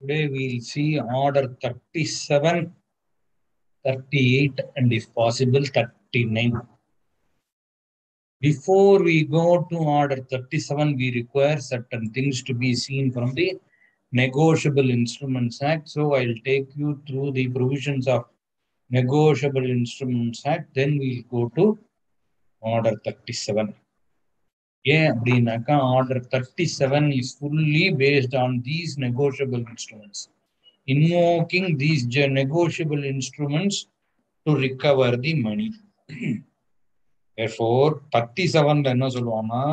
Today we'll see order 37, 38, and if possible, 39. Before we go to order 37, we require certain things to be seen from the Negotiable Instruments Act. So I'll take you through the provisions of Negotiable Instruments Act. Then we'll go to order 37. ஏன் அப்படின்னாக்கா order thirty seven is fully based on these negotiable instruments invoking these negotiable instruments to recover the money four thirty செவன்ல என்ன சொல்லுவாங்கன்னா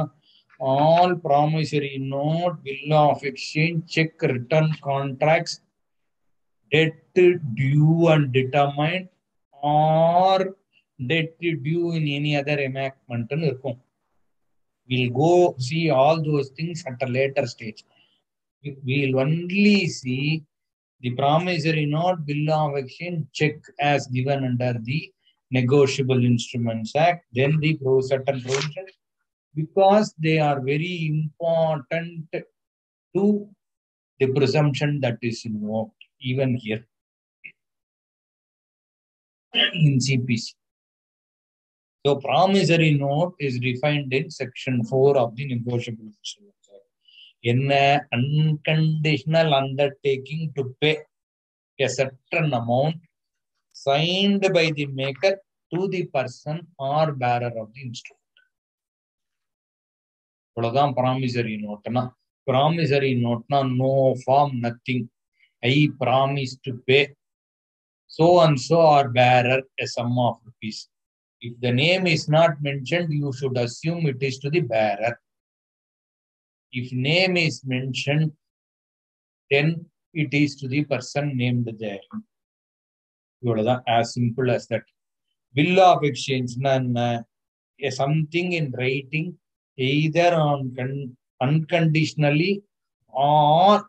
all promissory note bill of exchange cheque return contracts debt due and determined are debt due in any other எமேக்மெண்ட்னு இருக்கும். We'll go see all those things at a later stage. We'll only see the promissory note, bill of exchange, check as given under the Negotiable Instruments Act, then the pro certain provisions, because they are very important to the presumption that is invoked, even here in CPC. So promissory note is defined in section 4 of the negotiable instruments. In an unconditional undertaking to pay a certain amount signed by the maker to the person or bearer of the instrument. இவ்வளவுதான் promissory நோட்னா promissory நோட்னா no form nothing I promise to pay so and so or bearer a sum of rupees. If the name is not mentioned, you should assume it is to the bearer. If name is mentioned, then it is to the person named there. As simple as that. Bill of exchange, something in writing, either on con- unconditionally or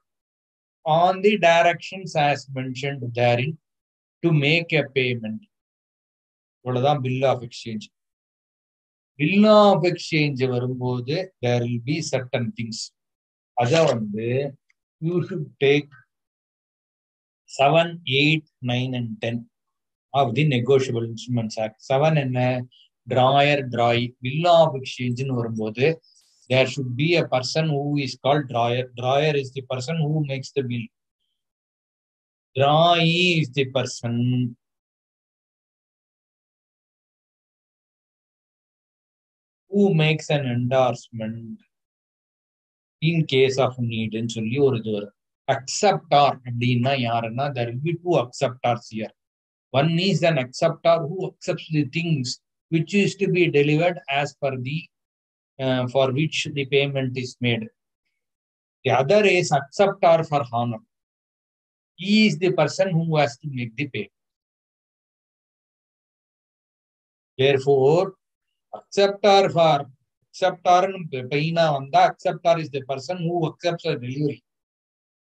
on the directions as mentioned therein to make a payment. இவ்வளவுதான் bill of exchange bill of exchange வரும்போது there will be certain things அத வந்து you should take seven eight nine and ten of the negotiable instruments act seven என்ன? Drawer drawee bill of எக்ஸ்சேஞ்ச்னு வரும்போது there should be a person who is call drawer drawer is the person who makes the bill drawee is the person who makes an endorsement in case of need ன்னு சொல்லி ஒரு இது வரும் acceptor அப்படின்னா யாருன்னா there will be two acceptors here one is an acceptor who accepts the things which is to be delivered as per the uh, for which the payment is made the other is acceptor for honor he is the person who has to make the payment. Therefore, acceptor for acceptor paina vanda acceptor is the person who accepts a delivery.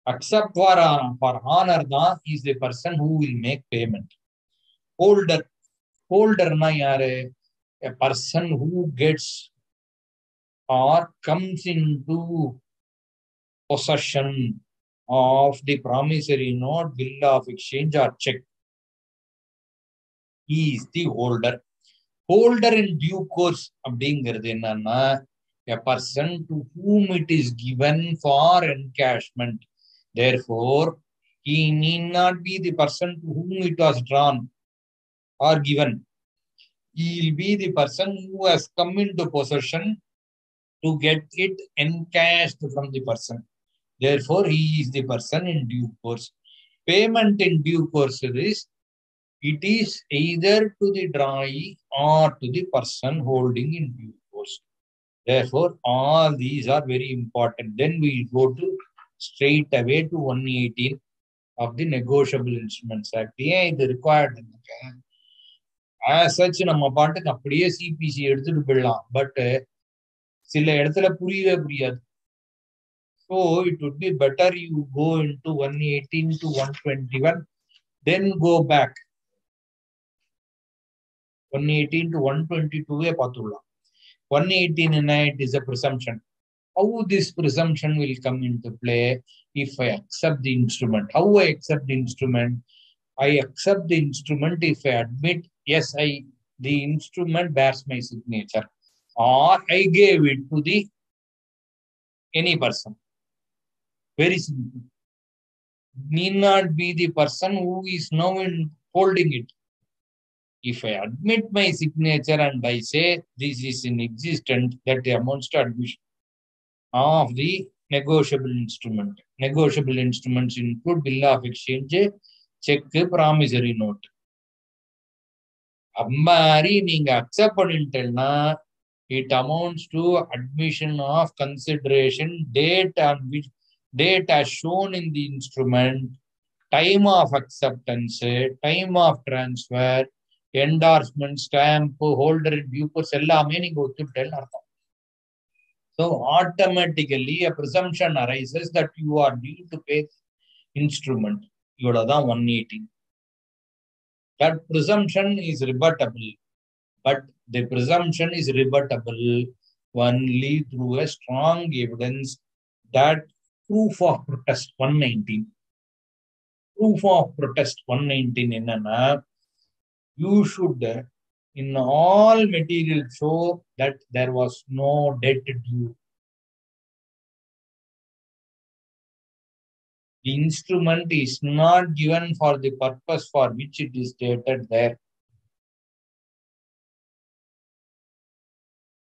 Accept for for honor da is the person who will make payment. Holder holder na yare a person who gets or comes into possession of the promissory note, bill of exchange, or check. He is the holder. Holder in due course அப்படிங்கிறது என்னன்னா a person to whom it is given for encashment. Therefore, he need not be the person to whom it was drawn or given. He will be the person who has come into possession to get it encashed from the person. Therefore, he is the person in due course. Payment in due course is it is either to the drawee or to the person holding in due course. Therefore, all these are very important. Then we will go to straight away to 118 of the Negotiable Instruments Act. ஏன் இது required as such நம்ம பாட்டுக்கு அப்படியே CBC எடுத்துட்டு போயிடலாம் but சில இடத்துல புரியவே புரியாது So it would be better you go into 118 to 121, then go back. 118 to 122 பார்த்துடலாம் 118 என்ன it is a presumption how this presumption will come into play if I accept the instrument. How I accept the instrument? I accept the instrument if I admit, yes, I the instrument bears my signature, or I gave it to the any person. Very simple. Need not be the person who is now in holding it. If I admit my signature and I say this is in existence, that amounts to admission of the negotiable instrument. Negotiable instruments include bill of exchange, check, promissory note. அம்மாரி நீங்க accept பண்ணிட்டேன்னா it amounts to admission of consideration date on which date as shown in the instrument time of acceptance time of transfer endorsement stamp holder டியூப்பர்ஸ் எல்லாமே நீங்க ஒத்துட்டேன்னு அர்த்தம் so automatically presumption arises that you are due to pay instrument இவ்வளவுதான் one eighteen that presumption is rebuttable but the presumption is rebuttable only through a strong evidence that proof of protest one nineteen proof of protest one nineteen என்னன்னா you should uh, in all material show that there was no debt due. The instrument is not given for the purpose for which it is stated there.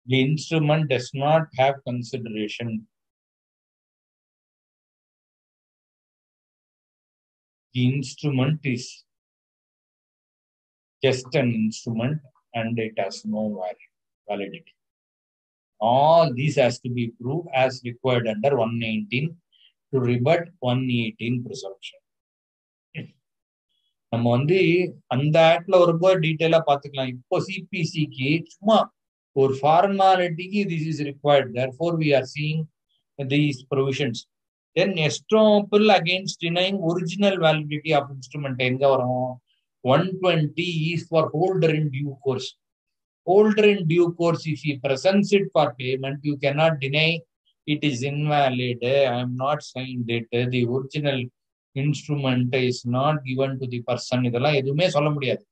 The instrument does not have consideration. The instrument is just an instrument and it has no validity. All these has to be proved as required under 119 to rebut 118 presumption. நம்ம வந்து அந்த ஆக்ட்ல ரொம்ப டீட்டெயிலா பாத்துக்கலாம் இப்போ சிபிசிக்கு சும்மா ஒரு ஃபார்மாலிட்டிக்கு this is required therefore we are seeing these provisions then estoppel against denying original validity of instrument எங்க வரும் One twenty is for holder in due course holder in due course if you presents it for payment you cannot deny it is invalid. I am not signed it. The original instrument is not given to the person. இதெல்லாம் எதுவுமே சொல்ல முடியாது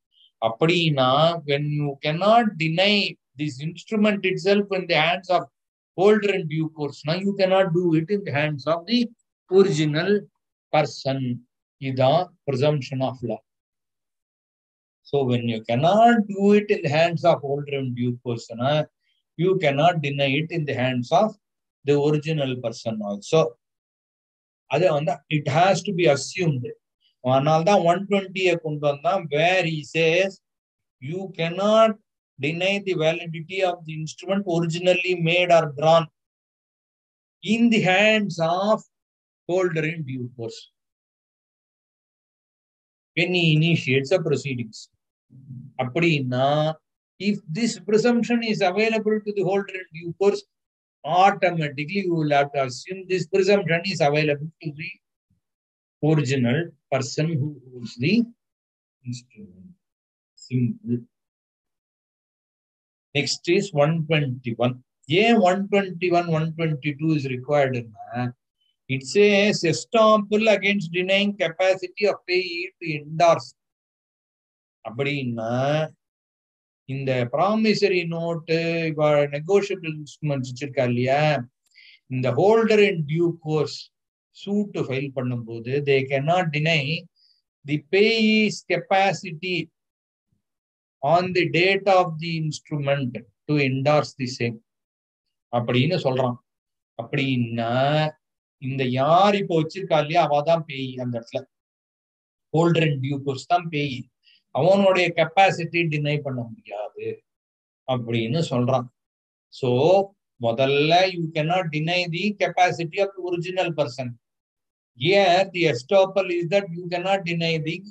அப்படின்னா when you cannot deny this instrument itself in the hands of holder in due course now you cannot do it in the hands of the original person இதான் presumption of law so when you cannot do it in the hands of holder in due course you cannot deny it in the hands of the original person also. அது வந்து it has to be assumed அதனால தான் one டுவெண்ட்டியை கொண்டு வந்தான் where he says you cannot deny the validity of the instrument originally made or drawn in the hands of holder in due course when he initiates a proceedings அப்படின்னா if this presumption is available to the holder in due course automatically you will have to assume this presumption is available to the original person who holds the instrument. Simple. Next is 121. Yeah, 121, 122 is required. It says estoppel against denying capacity of payee to endorse. அப்படின்னா இந்த promissory note இப்போ negotiable instruments வச்சிருக்கா இல்லையா? இந்த holder in due course suit file பண்ணும்போது they cannot deny the payee's capacity on the date of the instrument to endorse the same அப்படின்னு சொல்றான். அப்படின்னா இந்த யார் இப்போ வச்சிருக்கா இல்லையா? அவ தான் பேய் அந்த இடத்துல. ஹோல்டர் அண்ட் டியூ கோர்ஸ் தான் பேய். அவனுடைய கெப்பாசிட்டி டினை பண்ண முடியாது அப்படின்னு சொல்றான் சோ முதல்ல you cannot deny the capacity of original person Here, the estoppel is that you cannot deny the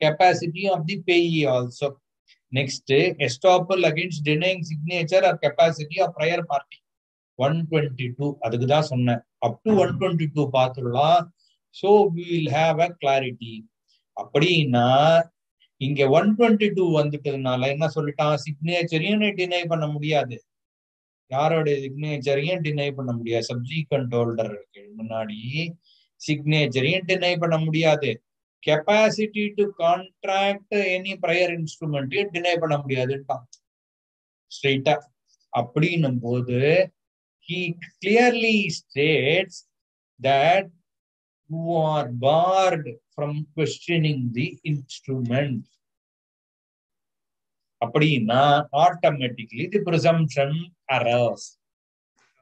capacity of the payee also. Next, estoppel against denying signature or capacity of prior party. One twenty two அதுக்கு தான் சொன்னேன் up to one twenty two பார்த்துடலாம் so will have a clarity அப்படின்னா இங்க one twenty two வந்துட்டதுனால என்ன சொல்லிட்டான்? சிக்னேச்சரையும் deny பண்ண முடியாது? யாரோடைய சிக்னேச்சரையும் டினை பண்ண முடியாது? சப்ஜி ஹோல்டர் முன்னாடி சிக்னேச்சரையும் டினை பண்ண முடியாது? Capacity to contract any prior இன்ஸ்ட்ருமெண்ட்டையும் deny பண்ண முடியாதுன்ட்டான். ஸ்ட்ரெயிட்டா அப்படின்னும் போது he clearly states that you are barred from questioning the instrument அப்படின்னா automatically the presumption arises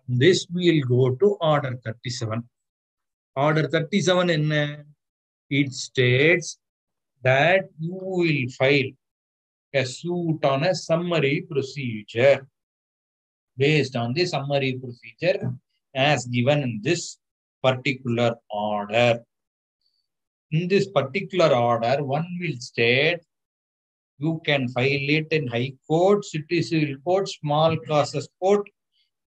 this will go to order thirty seven order thirty seven என்ன it states that you will file a suit on a summary procedure based on the summary procedure as given in this particular order. In this particular order, one will state you can file it in High Court, City Civil Court, Small Causes Court,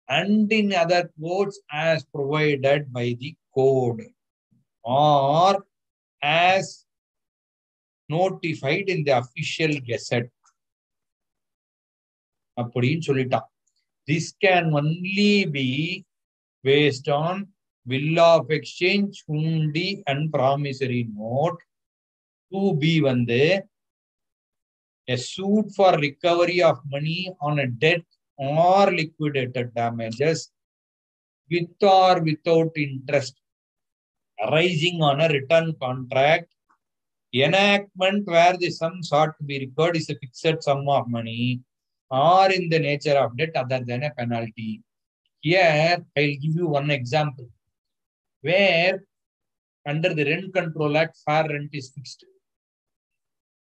and in other courts as provided by the code or as notified in the official gazette. அப்படின்னு சொல்லிட்டான் this can only be based on Bill of exchange hundi and promissory note to be வந்து a suit for recovery of money on a debt or liquidated damages with or without interest arising on a written contract enactment where the sum sought to be recovered is a fixed sum of money or in the nature of debt other than a penalty. Here, I'll give you one example Where under the Rent Control Act, fair rent is fixed.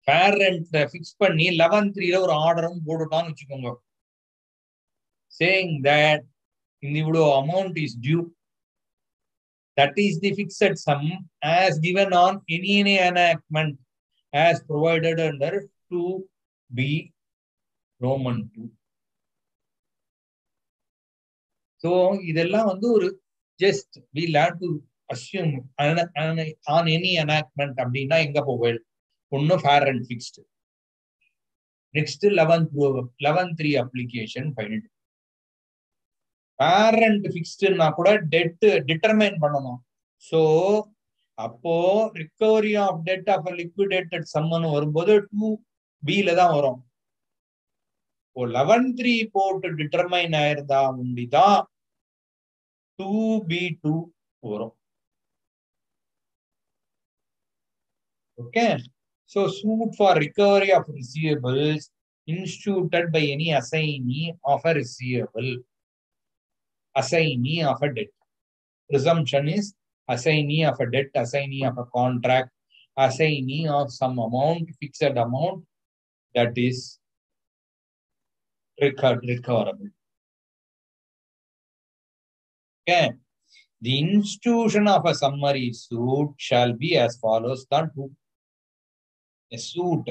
Fair rent fix பண்ணி eleven த்ரீல ஒரு ஆர்டரும் போட்டுட்டான்னு வச்சுக்கோங்க. Saying that இந்த இவ்வளோ amount is due that is the fixed sum as given on any any enactment as provided under two B roman two so இதெல்லாம் வந்து ஒரு just we leave to assume on any enactment அப்படின்னா எங்க போவேல் ஒன்னும் fair and fixed next eleventh eleven three application filed fair and ஃபிக்ஸ்டுன்னா கூட debt determine பண்ணணும். So அப்போ recovery of debt of liquidated summon வரும்போது டூ பில தான் வரும். இப்போ லெவன் த்ரீ போட்டு டிட்டர்மைன் ஆயிருந்தா முடிதான் 2b2 வரும். Okay? So suit for recovery of receivables instituted by any assignee of a receivable. Assignee of a debt. Presumption is assignee of a debt assignee of a contract assignee of some amount fixed amount that is recoverable. The institution of a summary suit shall be as follows. Done two a suit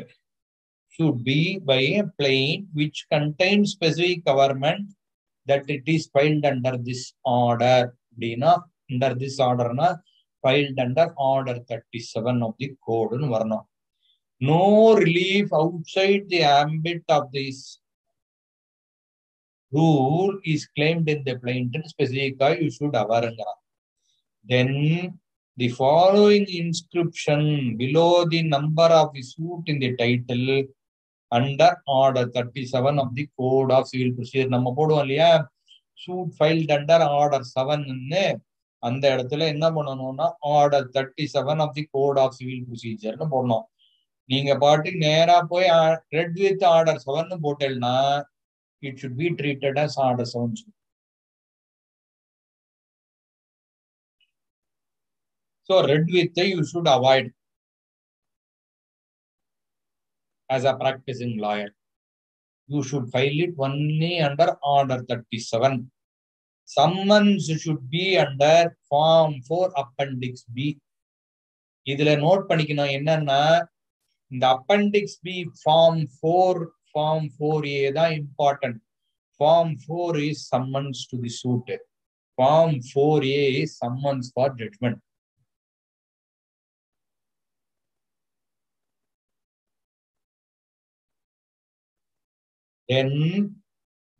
should be by a plane which contains specific government that it is filed under this order. Under this order, na, filed under order 37 of the code. No relief outside the ambit of this rule is claimed in the plaintiff specifically you should avaranga. Then the following inscription below the number of the suit in the title under order 37 of the code of civil procedure நம்ம போடுவோம் இல்லையா suit filed under order செவன்னு அந்த இடத்துல என்ன பண்ணணும்னா order thirty seven of the code of civil ப்ரொசீஜர்னு போடணும் நீங்க பாட்டுக்கு நேரா போய் ரெட் வித் ஆர்டர் செவன் போட்டேன்னா It should be treated as order seven So red with you should avoid as a practicing lawyer. You should file it only under order 37. Summons should be under form 4 appendix B. இதுல note பண்ணிக்கணும் என்னன்னா இந்த appendix B form four form four ஏ தான் important form four is summons to the suit form four A is summons for judgment then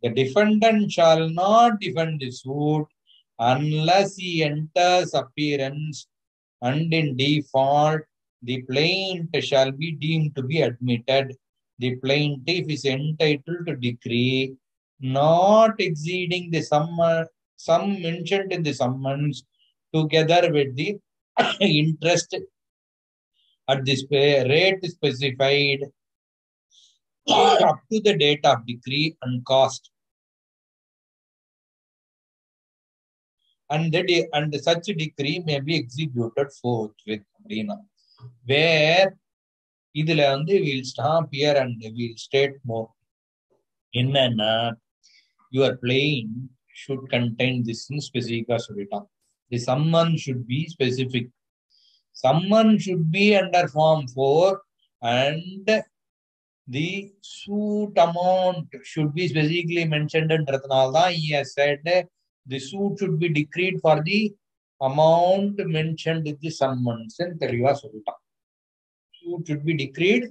The defendant shall not defend the suit unless he enters appearance and in default, the plaintiff shall be deemed to be admitted. the plaintiff is entitled to decree not exceeding the sum, sum mentioned in the summons together with the interest at this rate specified up to the date of decree and cost. And, the and such decree may be executed forthwith, Marina, where இதுல வந்து will stop here and will state more என்னன்னா your pleading should contain this ஸ்பெசிஃபிக்கா சொல்லிட்டான். The summon should be specific summon should be under form four and the suit amount should be specifically மென்ஷன்டுன்றதுனால தான் இ has the suit should be decreed for the amount amount the summons தெளிவா சொல்லிட்டான். Suit should be decreed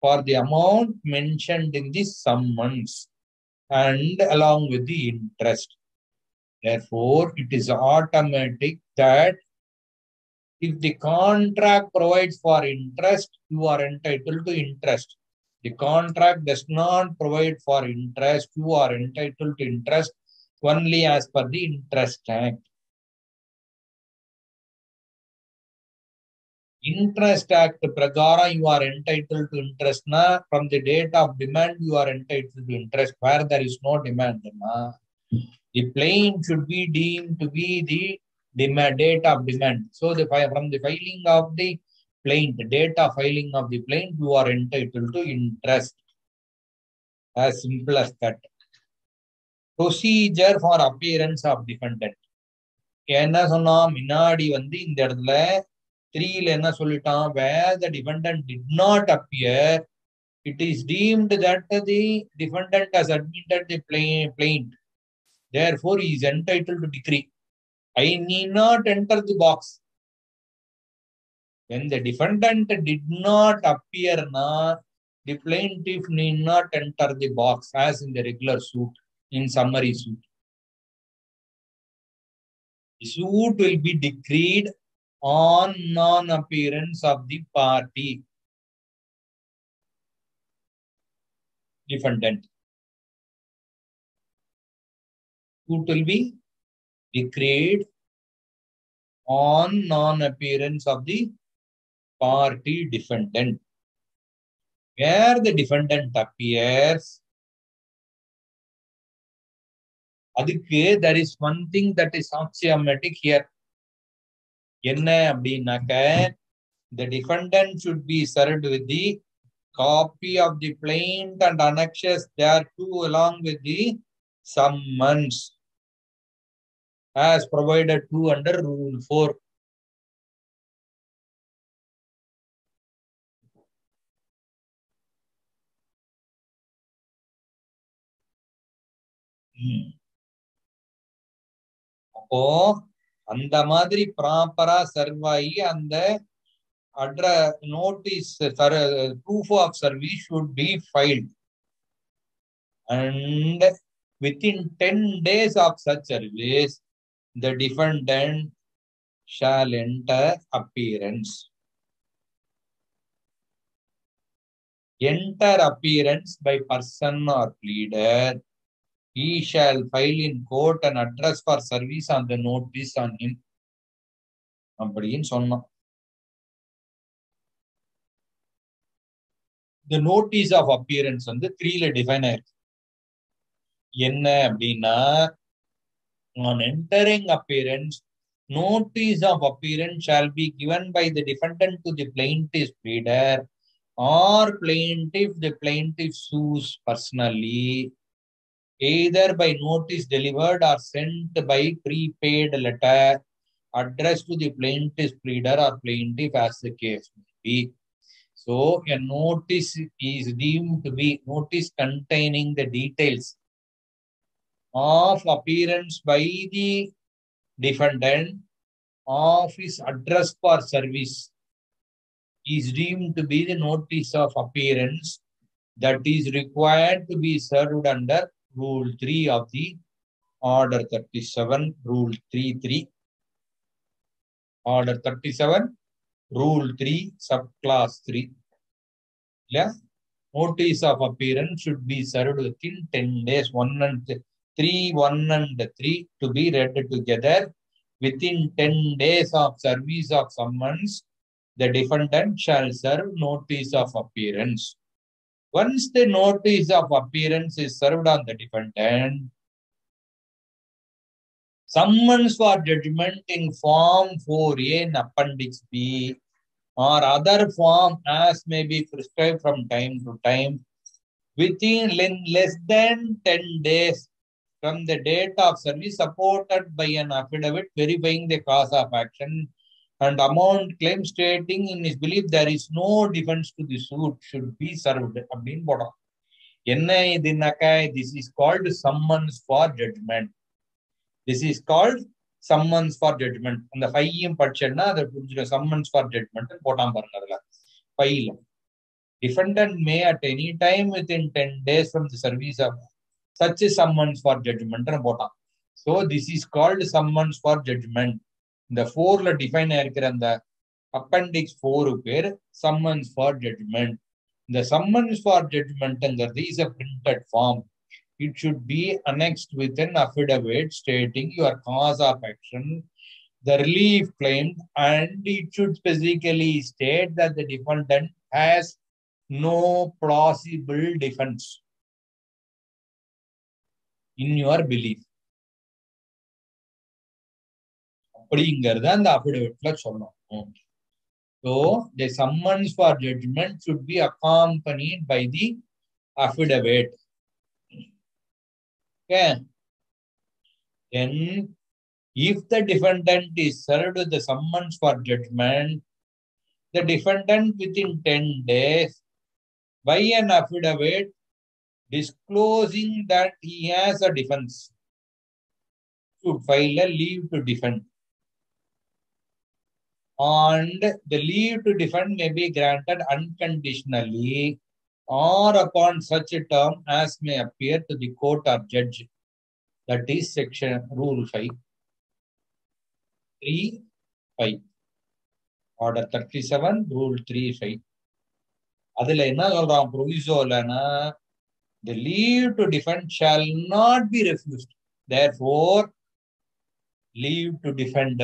for the amount mentioned in the summons and along with the interest. Therefore it is automatic that if the contract provides for interest you are entitled to interest. The contract does not provide for interest you are entitled to interest only as per the interest act interest act prakaram you are entitled to interest na from the date of demand you are entitled to interest where there is no demand na the plane should be deemed to be the demand date of demand so the from the filing of the plaint the date of filing of the plaint you are entitled to interest as simple as that procedure for appearance of defendant என்ன சொன்னா முன்னாடி வந்து இந்த இடத்துல த்ரீல என்ன சொல்லிட்டான் where the defendant did not appear it is deemed that the defendant has admitted the plaint therefore is entitled to decree I need not enter the box when the defendant did not appear na the plaintiff need not enter the box as in the regular suit in summary suit the suit will be decreed on non-appearance of the party defendant. Suit will be decreed on non-appearance of the party defendant. Where the defendant appears, there is one thing that is axiomatic here. என்ன அப்படின்னாக்க the defendant should be served with the copy of the plaint and annexes thereto along with the summons as provided to under rule 4 அப்போ அந்த மாதிரி ப்ராப்பரா serve ஆகி அந்த அட்ர notice proof of service should be filed and within ten days of such service the defendant shall enter appearance enter appearance by person or pleader he shall file in court an address for service on the notice on him அப்படின்னு சொன்னான் the notice of appearance வந்து த்ரீல define ஆயிருக்கு என்ன அப்படின்னா on entering appearance notice of appearance shall be given by the defendant to the plaintiff pleader or plaintiff the plaintiff sues personally either by notice delivered or sent by prepaid letter addressed to the plaintiff pleader or plaintiff as the case may be. So a notice is deemed to be notice containing the details of appearance by the defendant of his address for service is deemed to be the notice of appearance that is required to be served under Rule 3 of the Order 37, Rule 3 3. Order 37, Rule 3, Subclass 3. Yeah. Notice of appearance should be served within 10 days. 1 and 3, 1 and 3 to be read together. Within 10 days of service of summons, the defendant shall serve notice of appearance. Once the notice of appearance is served on the defendant, summons for judgment in form 4A in Appendix B or other form as may be prescribed from time to time within less than 10 days from the date of service supported by an affidavit verifying the cause of action and amount claim stating in his belief there is no defense to the suit should be served அப்படின்னு போடுறோம் என்ன இதுனாக்கா this is called summons for judgment this is called summons for judgment அந்த ஃபையும் படிச்சேன்னா அதை புரிஞ்சுக்க summons for judgment போட்டான் பாருங்க அதுல ஃபைல defendant may at any time within 10 days from the service of such a summons for judgment போட்டான் so this is called summons for judgment இந்த ஃபோர்ல டிஃபைன் ஆயிருக்கிற அந்த அப்பெண்டிக்ஸ் ஃபோரு பேர் சம்மன்ஸ் ஃபார் ஜட்மெண்ட் இந்த summons for ஜட்மெண்ட்ங்கிறது is a printed form it should be annexed with an affidavit stating your cause of action the relief claimed and it should specifically state that the defendant has no plausible defense in your belief அப்படிங்கிறத அந்த அஃபிடவிட்ல சொல்லணும் so the summons for judgment should be accompanied by the affidavit okay then if the defendant is served with the summons for judgment the defendant within 10 days by an affidavit disclosing that he has a defense should file a leave to defend and the leave to defend may be granted unconditionally or upon such a term as may appear to the court or judge. That is section rule 5. 3 5. Order 37, rule 3 5. அதுல என்ன சொல்றான் ப்ரொவிசோலனா the leave to defend shall not be refused. Therefore, leave to defend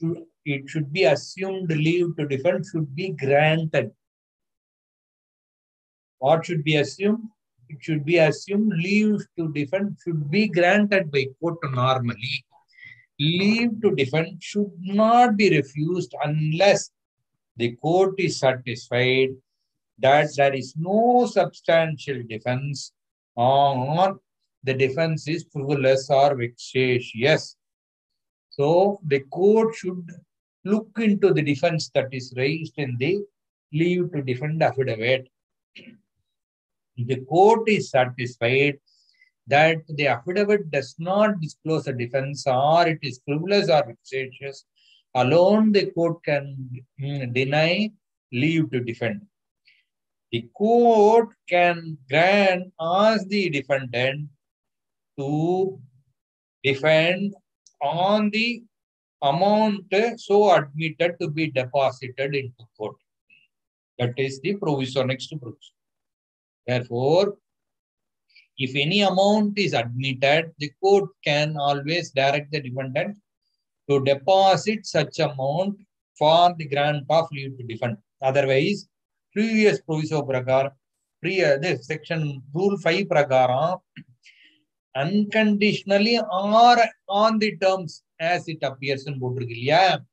and it should be assumed leave to defend should be granted. What should be assumed? It should be assumed leave to defend should be granted by court normally. Leave to defend should not be refused unless the court is satisfied that there is no substantial defense or the defense is frivolous or vexatious. So the court should look into the defense that is raised in the leave to defend affidavit. The court is satisfied that the affidavit does not disclose a defense or it is frivolous or vexatious. Alone, the court can mm, deny leave to defend. The court can grant ask the defendant to defend on the amount so admitted to be deposited into court. That is the provision next to provision. Therefore, if any amount is admitted, the court can always direct the defendant to deposit such amount for the grant of leave to defend. Otherwise, previous proviso prakaram, pre, uh, this section rule 5 prakaram, unconditionally or on the terms as it appears in Bodrigilya.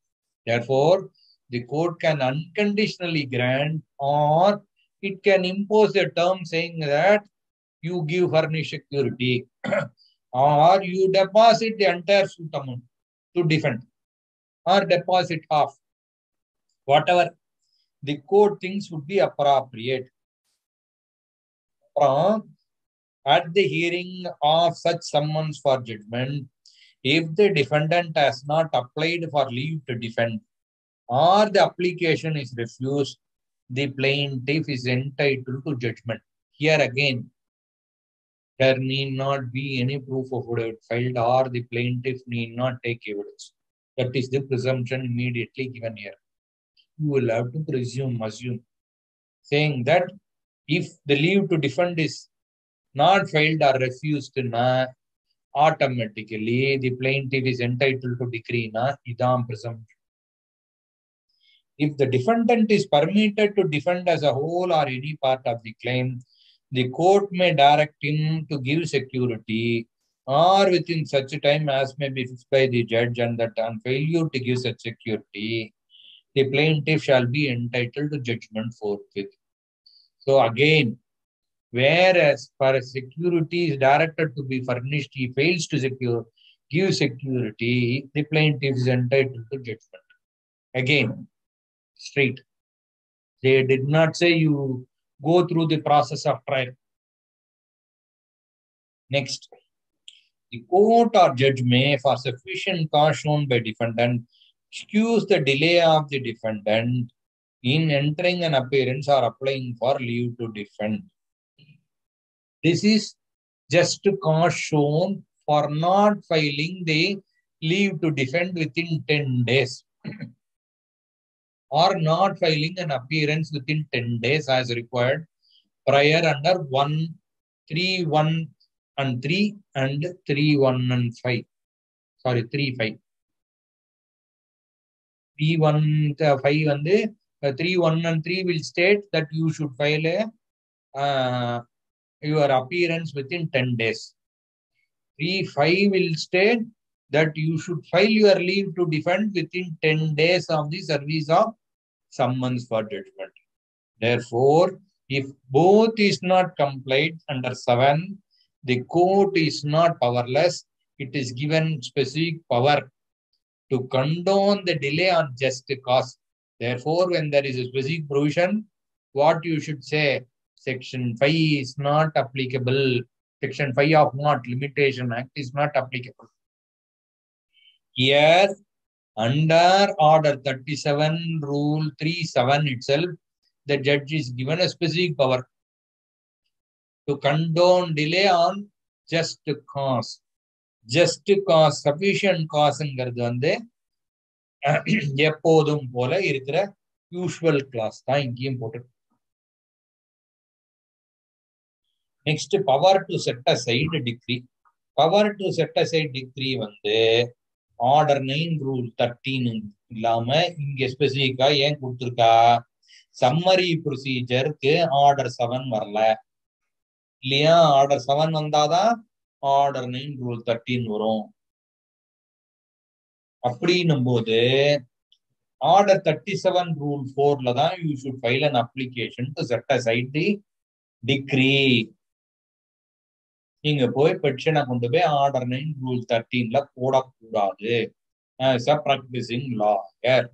Therefore, the court can unconditionally grant or it can impose a term saying that you give furnish security or you deposit the entire suit amount to defend or deposit half. Whatever the court thinks would be appropriate. At the hearing of such summons for judgment, if the defendant has not applied for leave to defend or the application is refused, the plaintiff is entitled to judgment. Here again, there need not be any proof of affidavit filed or the plaintiff need not take evidence. That is the presumption immediately given here. You will have to presume, assume, saying that if the leave to defend is not filed or refused, na, automatically the plaintiff is entitled to decree na idam presumption. If the defendant is permitted to defend as a whole or any part of the claim, the court may direct him to give security or within such a time as may be fixed by the judge and that on failure to give such security, the plaintiff shall be entitled to judgment forthwith. So again, whereas for security is directed to be furnished, he fails to secure, give security, the plaintiff is entitled to judgment. Again, straight. They did not say you go through the process of trial. Next, the court or judge may, for sufficient cause shown by defendant, excuse the delay of the defendant in entering an appearance or applying for leave to defend. This is just cause shown for not filing the leave to defend within 10 days or not filing an appearance within 10 days as required prior under 1, 3, 1 and 3 and 3, 1 and 5. Sorry, 3, 5. 3, 1, uh, 5 and the, uh, 3, 1 and 3 will state that you should file a uh, your appearance within 10 days. 3, 5 will state that you should file your leave to defend within 10 days of the service of summons for judgment. Therefore, if both is not complied under 7, the court is not powerless. It is given specific power to condone the delay on just cause. Therefore, when there is a specific provision, what you should say, Section 5 is not applicable. Section 5 of what? Limitation Act is not applicable. Here, under Order 37, Rule 37 itself, the judge is given a specific power to condone delay on just cause. Just cause, sufficient causeங்கிறது வந்து எப்போதும் போல இருக்கிற usual clause தான் இங்கேயும் போட்டு next power to set side decree power to set side decree வந்து order nine rule thirteen இல்லாம இங்க ஸ்பெசிஃபிக்கா ஏன் கொடுத்துருக்கா? சம்மரி ப்ரொசீஜருக்கு ஆர்டர் செவன் வரல. இல்லையா? ஆர்டர் செவன் வந்தாதான் ஆர்டர் நைன் ரூல் தர்டீன் வரும். அப்படின்னும் போது ஆர்டர் தேர்ட்டி செவன் ரூல் ஃபோர்ல தான் you should file an application to set aside the decree நீங்க போய் பெட்ஷனை கொண்டு போய் ஆர்டர் நைன் ரூல் தேர்ட்டீன்ல போடக்கூடாது. As a practicing lawyer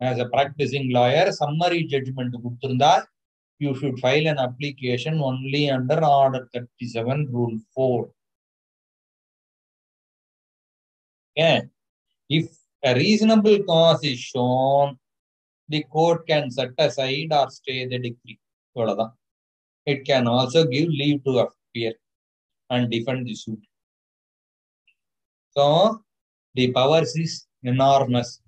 as a practicing lawyer summary judgment கொடுத்திருந்தா you should file an application only under order thirty seven rule four if cause is shown the court can court can set or stay the decree இவ்வளவுதான். It can also give leave to appear and defend the suit. So the powers is enormous.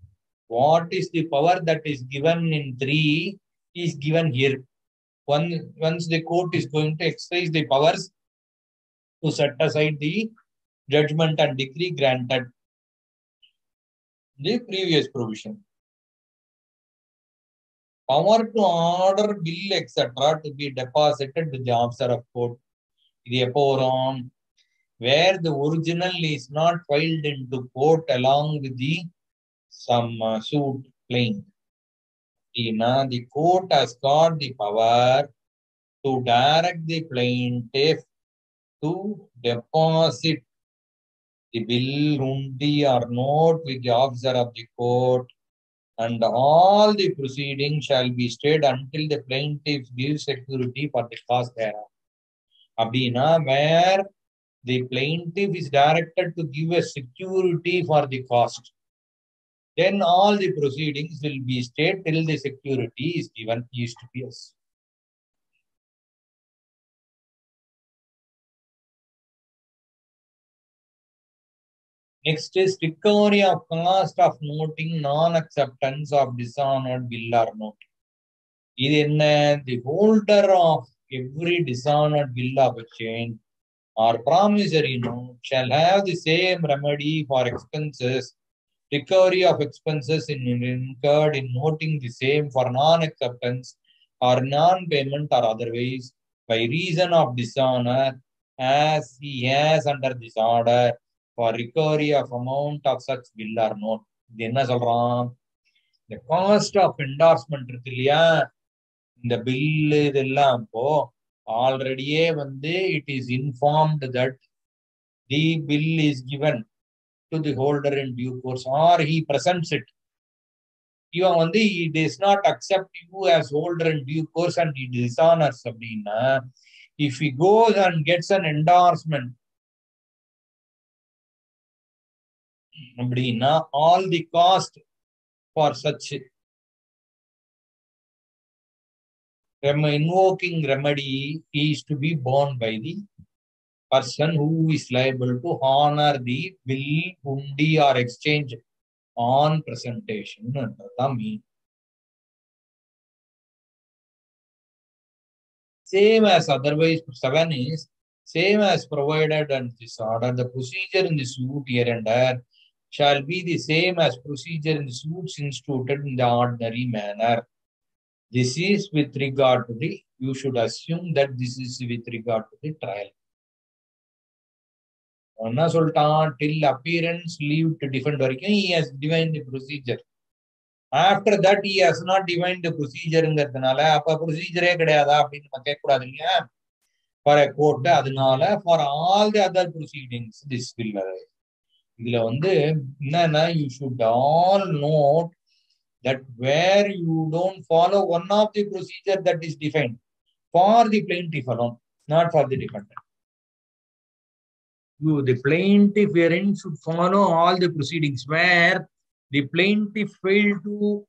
What is the power that is given in three is given here. One, once the court is going to exercise the powers to set aside the judgment and decree granted the previous provision Power to order bill etc. to be deposited to the officer of court. இது எப்போ வரும் where the original is not filed into court along with the some uh, suit claim. Now, the court has got the power to direct the plaintiff to deposit the bill, hundi or note with the officer of the court and all the proceedings shall be stayed until the plaintiff gives security for the cost thereof. Abdina, where the plaintiff is directed to give a security for the cost, then all the proceedings will be stayed till the security is given east to PS. Next is recovery of cost of noting non-acceptance of dishonored bill or note. இது என்ன the holder of every dishonored bill of exchange or promissory note shall have the same remedy for expenses recovery of expenses in, incurred in noting the same for non-acceptance or non-payment or otherwise by reason of dishonor as he has under this order for recovery of amount of such bill or note இது என்ன சொல்றான்? இந்த cost of endorsement இருக்கு இல்லையா? இந்த bill இதெல்லாம் இப்போ ஆல்ரெடியே வந்து it is informed that the bill is given to the holder in due course or he presents it இவன் வந்து it is not accept you as holder in due course and it dishonours அப்படின்னா if you goes and gets an endorsement Brina all the cost for such invoking remedy is to be borne by the person who is liable to honor the bill, undi or exchange on presentation under the. Same as otherwise, seven is same as provided in this order. The procedure in the suit here and there shall be the same as procedure in the suits instituted in the ordinary manner. This is with regard to the, you should assume that this is with regard to the trial. என்ன சொல்லிட்டான் till appearance leave to defend வரைக்கும் he has defined the procedure after that he has not defined the ப்ரொசீஜருங்கிறதுனால அப்ப ப்ரொசீஜரே கிடையாதா அப்படின்னு நம்ம கேட்கக்கூடாது இல்லையா ஃபார் எ கோர்ட் அதனால for all the other proceedings this will இதுல வந்து என்னன்னா you should all note that where you don't follow one of the procedure that is defined for the plaintiff alone, not for the defendant. You, the plaintiff herein should follow all the proceedings where the plaintiff failed to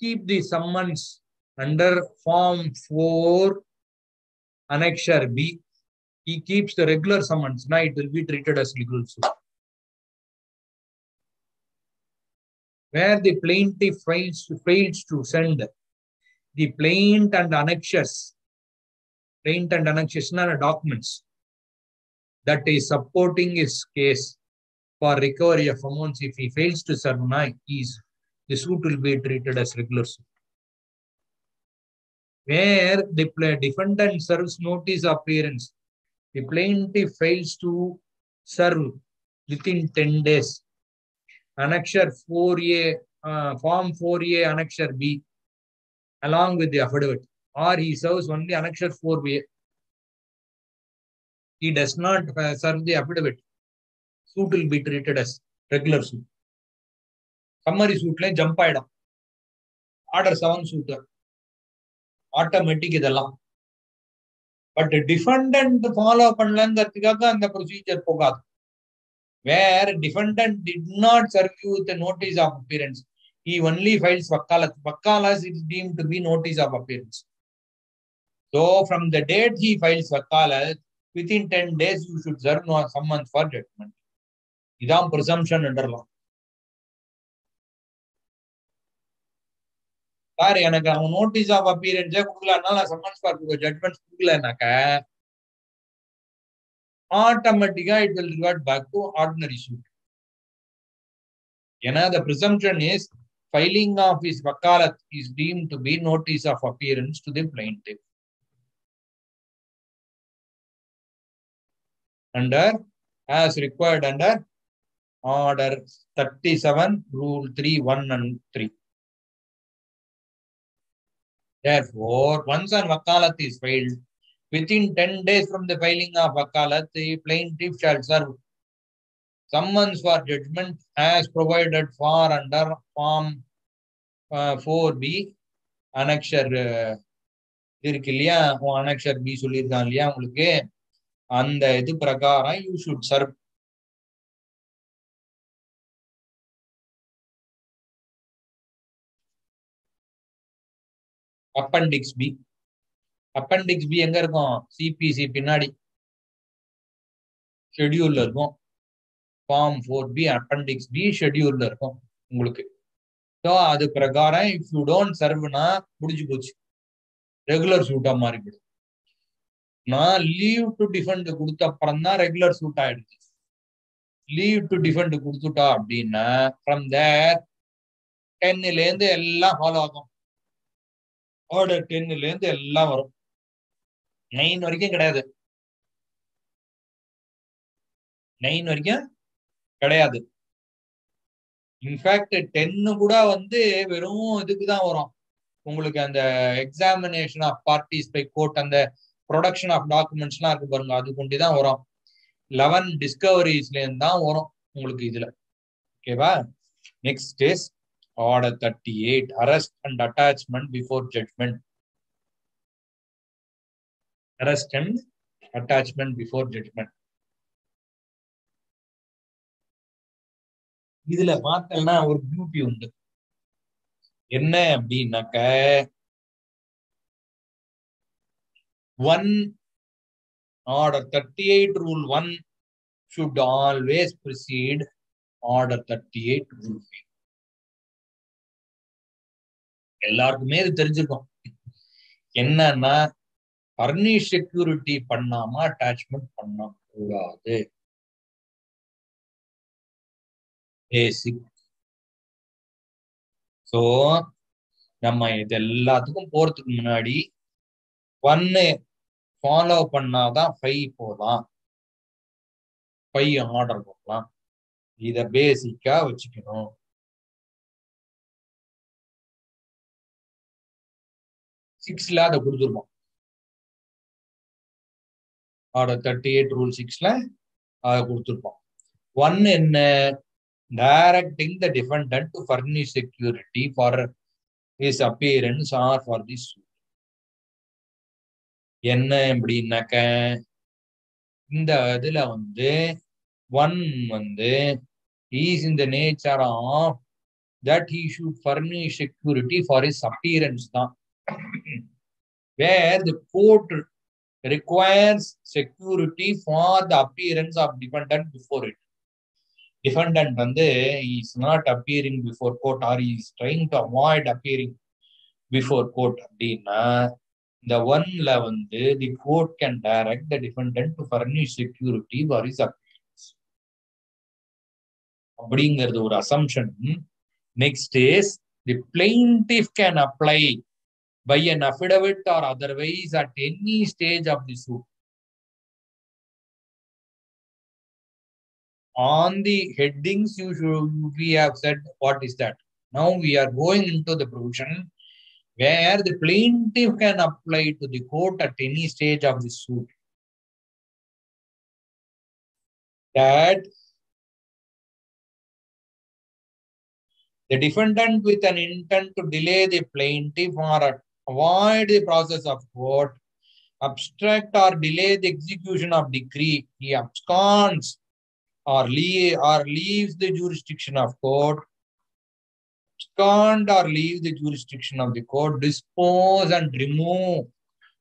keep the summons under form 4 annexure B. He keeps the regular summons. Now it will be treated as legal suit. where the plaintiff fails to, fails to send the plaint and annexures, plaint and annexures are documents that is supporting his case for recovery of amounts. If he fails to survive, he's, the suit will be treated as regular suit. Where the defendant serves notice of appearance, the plaintiff fails to serve within 10 days annexure 4A, uh, form 4A, annexure B, along with the affidavit, or he serves only annexure 4A. He does not uh, serve the affidavit. Suit will be treated as regular suit. Summary suit line jump ஆயிடும் order seven suit automatic இதெல்லாம் But defend follow பண்ணலங்கிறதுக்காக அந்த procedure போகாது where defendant did not serve you with notice of appearance he only files vakalat vakalat is deemed to be notice of appearance so from the date he files vakalat within ten days you should serve summons for judgment இதான் presumption அண்டர்லாம் sir எனக்கு அவன் நோட்டீஸ் ஆஃப் அப்பியரன்ஸே கொடுக்கலனால நான் summons for judgement கொடுக்கலனாக்க automatically it will revert back to ordinary suit. Another presumption is filing of his vakalat is deemed to be notice of appearance to the plaintiff. Under, as required under order 37, rule 3, 1 and 3. Therefore, once an vakalat is filed, within 10 days from the filing of vakalat, the plaintiff shall serve summons for judgment as provided for under form uh, 4b annexure uh, இருக்கு இல்லையா annexure B சொல்லியிருக்கான் இல்லையா உங்களுக்கு அந்த இது பிரகாரம் you should serve appendix B appendix B எங்க இருக்கும்? சிபிசி பின்னாடி. ஷெடியூல்ல இருக்கும். Form four B appendix B ஷெட்யூல்ல இருக்கும் உங்களுக்கு. ஸோ அது பிரகாரம் இஃப் யூ டோன்ட் சர்வ்னா முடிஞ்சு போச்சு. ரெகுலர் சூட்டா மாறிவிடும் நான் லீவ் டு டிஃபெண்ட் கொடுத்த அப்புறம் தான் ரெகுலர் சூட் ஆயிடுச்சு. லீவ் டு டிஃபெண்ட் கொடுத்துட்டா அப்படின்னா ஃப்ரம் தேர் டென்னுல இருந்து எல்லாம் ஃபாலோ ஆகும். ஆர்டர் டென்னுல இருந்து எல்லாம் வரும். நைன் வரைக்கும் கிடையாது. நைன் வரைக்கும் கிடையாது. இன்ஃபேக்ட் டென்னு கூட வந்து வெறும் இதுக்கு தான் வரும். உங்களுக்கு அந்த examination of parties by court அந்த ப்ரொடக்ஷன் ஆஃப் டாக்குமெண்ட்ஸ்லாம் இருக்கு பாருங்க அது கொண்டு தான் வரும். லெவன் டிஸ்கவரிஸ்லேருந்து தான் வரும் உங்களுக்கு இதுல. ஓகேவா next is order thirty eight arrest and attachment before judgment arrest and attachment before judgment இதுல பார்த்தோம்னா ஒரு பியூட்டி உண்டு. என்ன அப்படின்னாக்க one order thirty eight rule one should always precede order thirty eight rule five எல்லாருக்குமே இது தெரிஞ்சிருக்கும். என்னன்னா பர்னிஷ் செக்யூரிட்டி பண்ணாம அட்டாச்மெண்ட் பண்ண கூடாது பேசிக் ஸோ நம்ம இது எல்லாத்துக்கும் போறதுக்கு முன்னாடி ஒன்னு ஃபாலோ பண்ணாதான் ஃபைவ் போகலாம் ஃபைவ் ஆர்டர் போடலாம். இத பேசிக்கா வச்சுக்கணும். சிக்ஸ்ல அதை கொடுத்துருப்போம் ஆர்டர் தேர்ட்டி எயிட் ரூல் சிக்ஸ்ல அதை கொடுத்துருப்போம். ஒன் என்ன? Directing the defendant to furnish security for is appearance or for the suit என்ன அப்படின்னாக்க இந்த இதுல வந்து ஒன் வந்து is in the nature of that he should furnish security for is appearance தான். Where the court requires security for the appearance of defendant before it defendant வந்து is not appearing before court or he is trying to avoid appearing before court அப்படின்னா இந்த ஒன்ல வந்து the court can direct the defendant to furnish security for is appearance அப்படிங்கிறது ஒரு assumption next is the plaintiff can apply by an affidavit or otherwise at any stage of the suit. On the headings, you should we have said what is that. Now we are going into the provision where the plaintiff can apply to the court at any stage of the suit. That the defendant with an intent to delay the plaintiff or avoid the process of court. Obstruct or delay the execution of decree. He absconds or leave or leaves the jurisdiction of court, abscond or leave the jurisdiction of the court, dispose and remove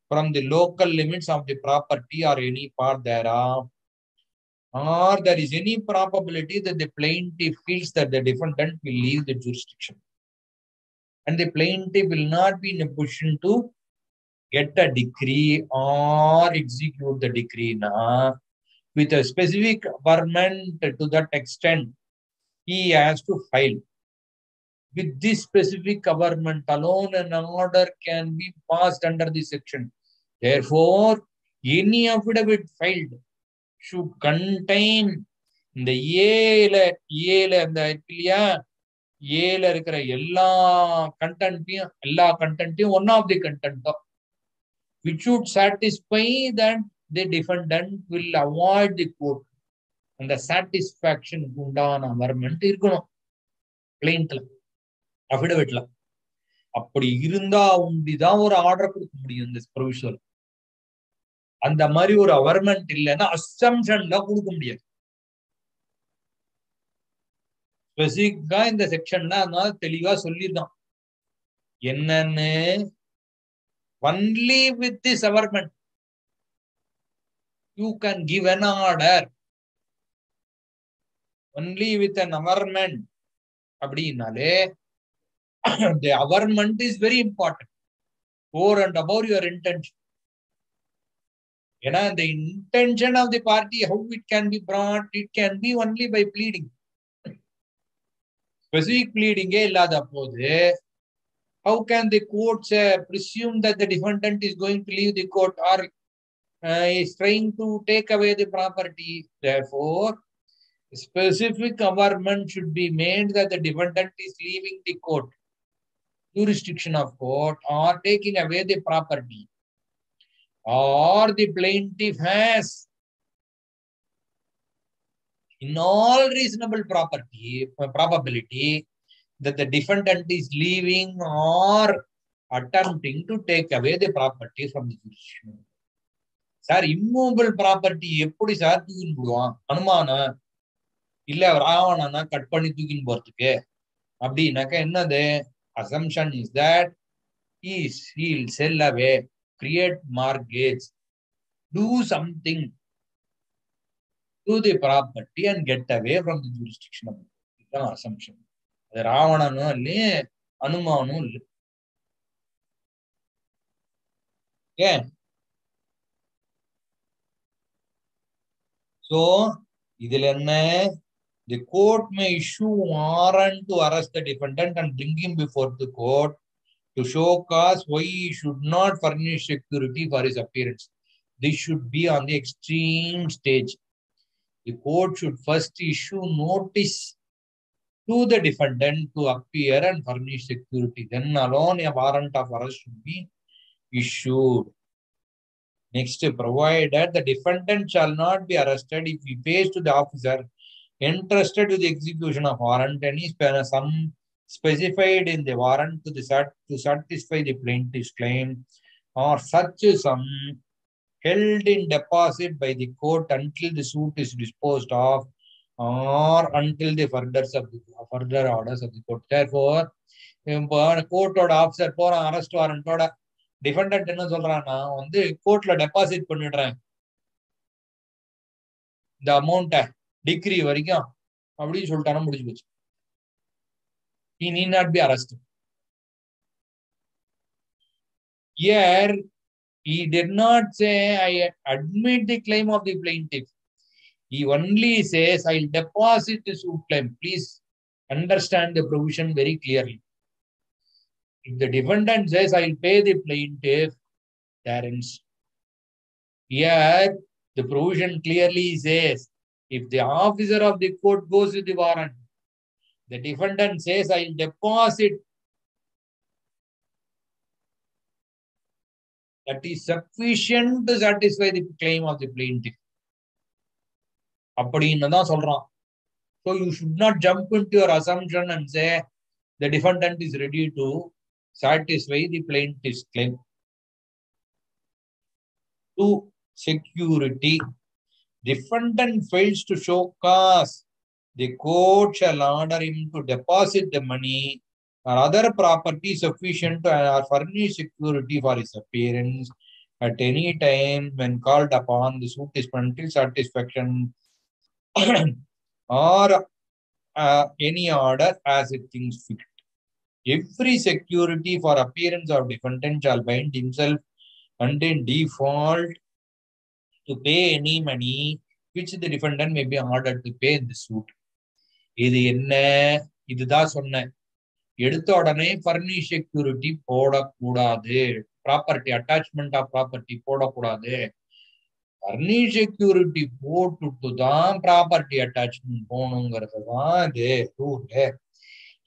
from the local limits of the property or any part thereof, or there is any probability that the plaintiff feels that the defendant will leave the jurisdiction And the plaintiff will not be in a position to get a decree or execute the decree. Now, with a specific averment to that extent, he has to file. With this specific averment alone, an order can be passed under this section. Therefore, any affidavit filed should contain இந்த ஏல ஏல அந்த இருக்கு இல்லையா ஏல இருக்கிற எல்லா கண்டென்ட்டையும் எல்லா கண்டென்ட்டையும் ஒன் ஆஃப் தி கண்டென்ட் தான். Which should satisfy that the defendant will avoid the court அந்த சாட்டிஸ்ஃபேக்ஷனுக்கு உண்டான அமர்மெண்ட் இருக்கணும். கிளைண்ட்ல அஃபிடவிட்ல அப்படி இருந்தா உண்டிதான் ஒரு ஆர்டர் கொடுக்க முடியும் இந்த ப்ரொவிஷனல் அந்த மாதிரி ஒரு அவர்மெண்ட் இல்லைன்னா அசம்ஷன்ல கொடுக்க முடியாது. ஸ்பெசிஃபிக்கா இந்த செக்ஷன்னா அதனால தெளிவா சொல்லிருந்தோம் என்னன்னு only with this averment you can give an order only with an averment அப்படின்னாலே the averment is very important or and about your intention ஏன்னா இந்த intention of the party how it can be brought it can be only by pleading specific pleading இல்லாத போது how can the courts uh, presume that the defendant is going to leave the court or uh, is trying to take away the property therefore specific averment should be made that the defendant is leaving the court jurisdiction of court or taking away the property or the plaintiff has in all reasonable property probability that the defendant is leaving or attempting to take away the property from the jurisdiction sir immovable property எப்படி sir தூக்கின்னு போடுவான் அனுமானம் இல்ல ராவணனா cut பண்ணி தூக்கின்னு போறதுக்கு அப்படின்னாக்கா என்னது assumption is that he is, he'll sell away, create mortgage, do something to the property and get away from the jurisdiction of the assumption. The Ravana no le Anumanu. okay so ഇതിൽ the court may issue warrant to arrest the defendant and bring him before the court to show cause why he should not furnish security for his appearance this should be on the extreme stage The court should first issue notice to the defendant to appear and furnish security. Then alone a warrant of arrest should be issued. Next, provided the defendant shall not be arrested if he pays to the officer entrusted with the execution of warrant any sum specified in the warrant to the to satisfy the plaintiff's claim or such sum held in deposit by the court until the suit is disposed of or until the further of the further orders of the court. Therefore, கோர்ட்டோட officer போறான் arrest வாரண்டோட defendant என்ன சொல்றான்னா வந்து கோர்ட்ல deposit பண்ணிடுறேன் இந்த அமௌண்ட்டை டிகிரி வரைக்கும் அப்படின்னு சொல்லிட்டானா முடிஞ்சு போச்சு he need not be arrested here he did not say i admit the claim of the plaintiff. He only says i'll deposit the suit claim. Please understand the provision very clearly. If the defendant says i'll pay the plaintiff there ends. Here the provision clearly says if the officer of the court goes with the warrant, the defendant says, I'll deposit. That is sufficient to satisfy the claim of the plaintiff. அப்படின்னு தான் சொல்றான் so you should not jump into your assumption and say the defendant is ready to satisfy the plaintiff's claim to security defendant fails to show cause, the court shall order him to deposit the money or other property sufficient to or furnish security for his appearance at any time when called upon. The suit is until satisfaction or uh, any order as it thinks fit. Every security for appearance of defendant shall bind himself and in default to pay any money which the defendant may be ordered to pay in the suit. இது என்ன இதுதான் சொன்னேன் எடுத்த உடனே furnish security போடக்கூடாது. Property attachment of property போடக்கூடாது. Furnish security போட்டுட்டு தான் ப்ராப்பர்ட்டி அட்டாச்மெண்ட் போகணுங்கிறது தான் இது. ரூல்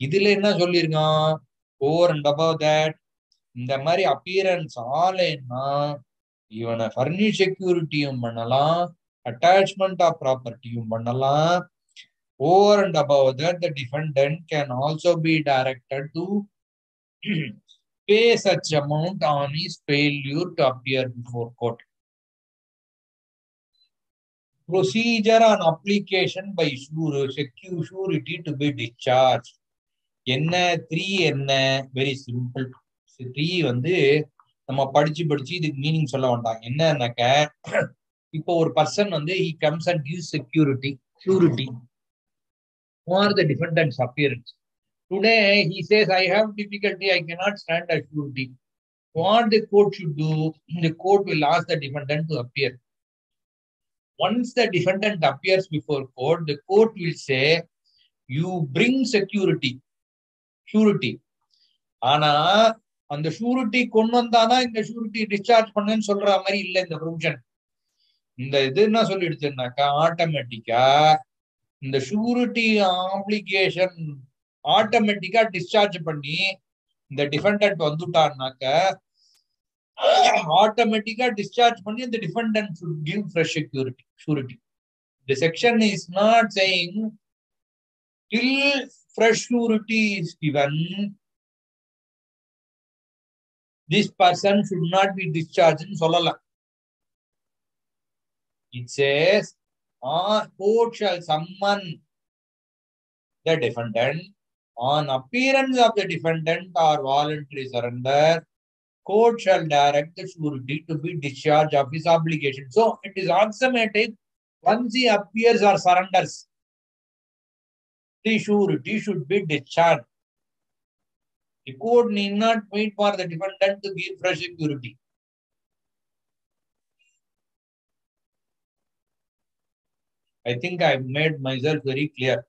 இதுல என்ன சொல்லியிருக்கான்? ஓவர் அண்ட் அபவ் தட் இந்த மாதிரி அப்பியரன்ஸ் ஆலைன்னா இவனை ஃபர்னிஷ் செக்யூரிட்டியும் பண்ணலாம் அட்டாச்மெண்ட் ஆஃப் ப்ராப்பர்ட்டியும் பண்ணலாம் Over and above that, the defendant can also be directed to pay such amount on is failure to appear before court. procedure on application by sure, surety to be discharged. என்ன? Three என்ன? Very simple three வந்து நம்ம படிச்சு படிச்சு இதுக்கு meaning சொல்ல வேண்டாம். என்னன்னாக்க இப்போ ஒரு பர்சன் வந்து he comes and give security surety or the defendant's appearance. Today, he says, I have difficulty, I cannot stand as surety. What the court should do, the court will ask the defendant to appear. Once the defendant appears before court, the court will say, you bring security, surety. ஆனா அந்த surety கொண்டு வந்தாதான் இந்த surety discharge பண்ணுன்னு சொல்ற மாதிரி இல்ல இந்த ப்ரொவிஷன் இந்த இது என்ன சொல்லிடுச்சுன்னாக்கா ஆட்டோமேட்டிக்கா இந்த ஷூரிட்டி ஆப்ளிகேஷன் ஆட்டோமேட்டிக்கா டிஸ்சார்ஜ் பண்ணி இந்த டிஃபெண்டன்ட் வந்துட்டான்னாக்க ஆட்டோமேட்டிக்கா டிஸ்சார்ஜ் பண்ணி இந்த defendant should give fresh security surety the section is not saying till fresh surety is given this person should not be டிஸ்சார்ஜ்னு சொல்லலாம் it's says uh, court shall summon the defendant. On appearance of the defendant or voluntary surrender. Court shall direct the surety to be discharged of his obligation. So it is automatic once he appears or surrenders the surety should be discharged. The court need not wait for the defendant to give fresh security I think I've made myself very clear.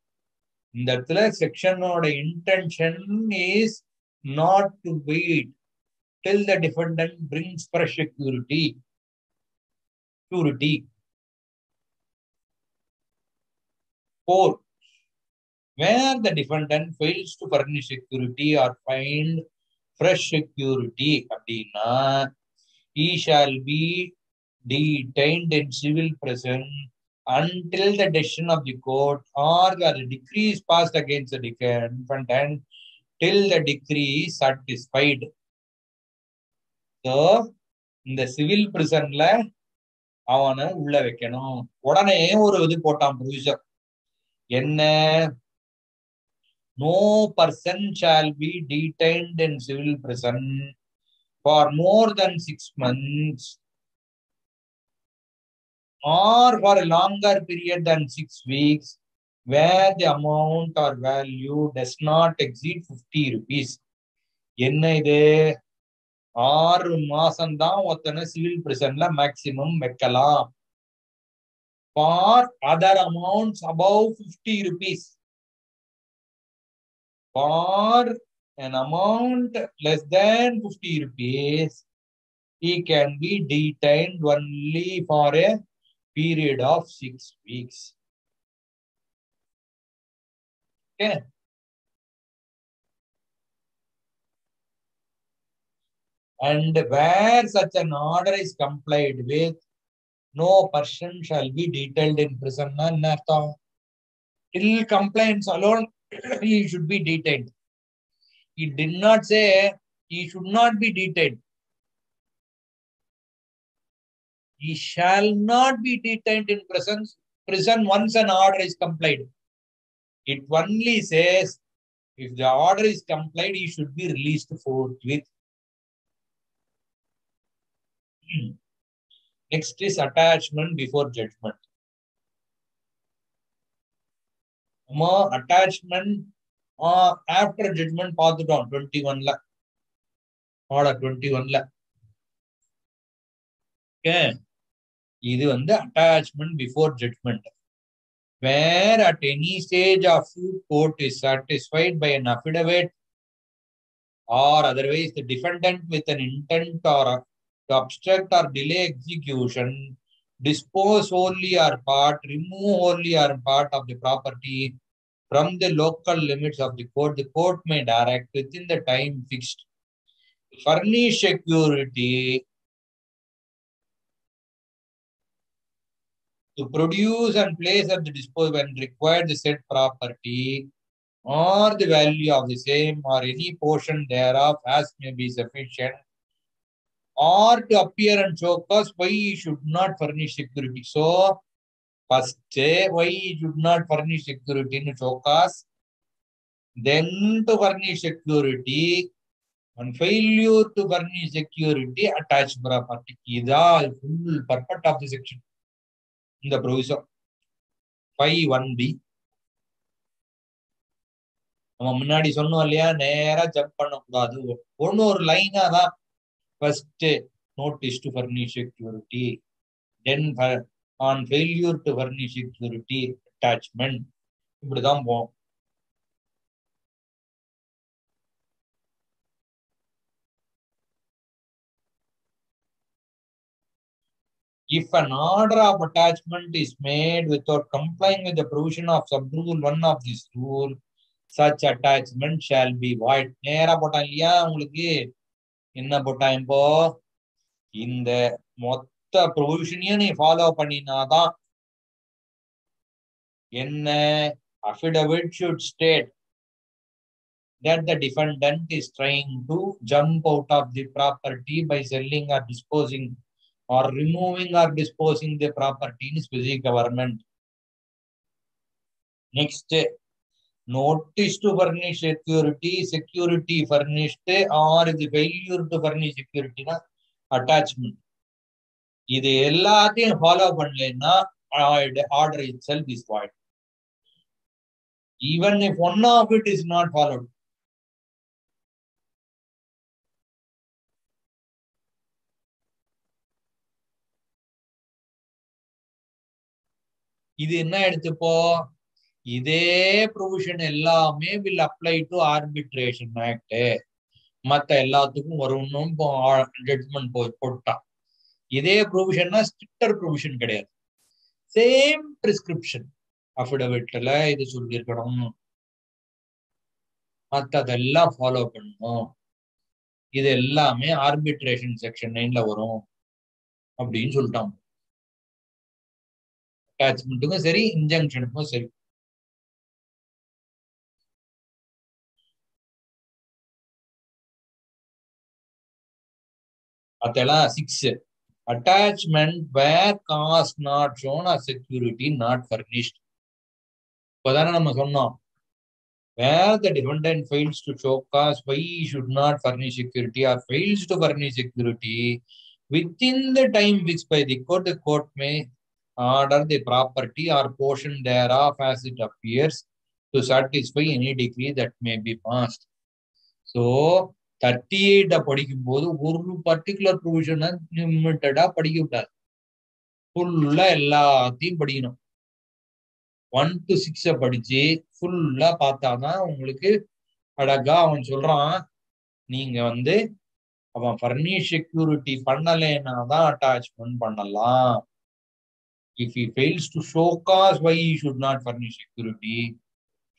இந்த இடத்துல செக்ஷனோட intention is not to wait till the defendant brings fresh security security. Four, where the defendant fails to furnish security or find fresh security, அப்படின்னா he shall be detained in civil prison until the decision of the court or the decree is passed against the defendant till the decree is satisfied. So, இந்த civil பிரிசன்ல அவனை உள்ள வைக்கணும் உடனே ஒரு இது போட்டான் ப்ரொவிசர் என்ன no person shall be detained in civil prison for more than six months or for a longer period than six weeks where the amount or value does not exceed 50 rupees. என்ன இது ஆறு மாசம் தான் ஒருத்தனை civil பிரிசன்ல maximum வைக்கலாம் for other amounts above fifty rupees for an amount less than 50 rupees he can be detained only for a period of six weeks. Okay. And where such an order is complied with, no person shall be detailed in prison. Till compliance alone, he should be detained. He did not say he should not be detained. He shall not be detained in prison, prison once an order is complied. It only says if the order is complied, he should be released forthwith. Next is attachment before judgment. More attachment uh, after judgment பார்த்துட்டோம் twenty ஒன்ல order twenty ஒன்ல okay இது வந்து attachment before judgment where at any stage of court is satisfied by an affidavit or otherwise the defendant with an intent or to obstruct or delay execution dispose wholly or part, remove wholly or part of the property from the local limits of the court, the court may direct within the time fixed. Furnish security to produce and place at the disposal when required the said property or the value of the same or any portion thereof as may be sufficient or to appear and show cause why he should not furnish security. So, first, why he should not furnish security in show cause, then to furnish security, and failure to furnish security, attached property. Is full purpose of the section. இந்த ப்ரொவிசர் five one B நம்ம முன்னாடி சொன்னோம் இல்லையா? நேரா jump பண்ணக்கூடாது. ஒன்னு ஒரு லைனா தான் first notice to furnish security then on failure to furnish security attachment இப்படிதான் போகும் If an order of attachment is made without complying with the provision of subrule one of this rule, such attachment shall be void. நேரா போட்டான் இல்லையா உங்களுக்கு என்ன போட்டான் இப்போ இந்த மொத்த ப்ரொவிஷனையும் நீ ஃபாலோ பண்ணினாதான் என்ன affidavit should state that the defendant is trying to jump out of the property by selling or disposing or removing or disposing the property in specific government. Next, notice to furnish security, security furnished or the failure to furnish security attachment. இது எல்லாத்தையும் follow பண்ணலன்னா order itself is void even if one of it is not followed இது என்ன எடுத்துப்போ? இதே provision எல்லாமே will apply to arbitration act மத்த எல்லாத்துக்கும் வரும் ஜட்மெண்ட் ஜட்மெண்ட் போட்டான் இதே ப்ரொவிஷன்னா ஸ்ட்ரிக்டர் ப்ரொவிஷன் கிடையாது. சேம் பிரிஸ்கிரிப்ஷன் அஃபிடவிட்ல இது சொல்லியிருக்கணும். மத்ததெல்லாம் ஃபாலோ பண்ணணும் இது எல்லாமே ஆர்பிட்ரேஷன் செக்ஷன் நைன்ல வரும். அப்படின்னு சொல்லிட்டாங்க. அட்டாச்மெண்ட்டுக்கும் சரி இன்ஜங்ஷனுக்கும் சரி அதெல்லாம் six attachment where cause not shown or security not furnished இப்போதானே நம்ம சொன்னோம் where the defendant fails to show cause why should not furnish security or fails to furnish security within the time fixed by the court, the court may order the property or portion thereof as it appears to satisfy any decree that may be passed. So, thirty எயிட்ட படிக்கும் போது ஒரு particular ப்ரொவிஷனை லிமிட்டடா படிக்க கூடாது ஃபுல்லா எல்லாத்தையும் படிக்கணும். One to six படிச்சு ஃபுல்லா பார்த்தாதான் உங்களுக்கு அழகா அவன் சொல்றான் நீங்க வந்து அவன் ஃபர்னிஷ் செக்யூரிட்டி பண்ணலைன்னா தான் அட்டாச்மெண்ட் பண்ணலாம். If he fails to show cause why he should not furnish security,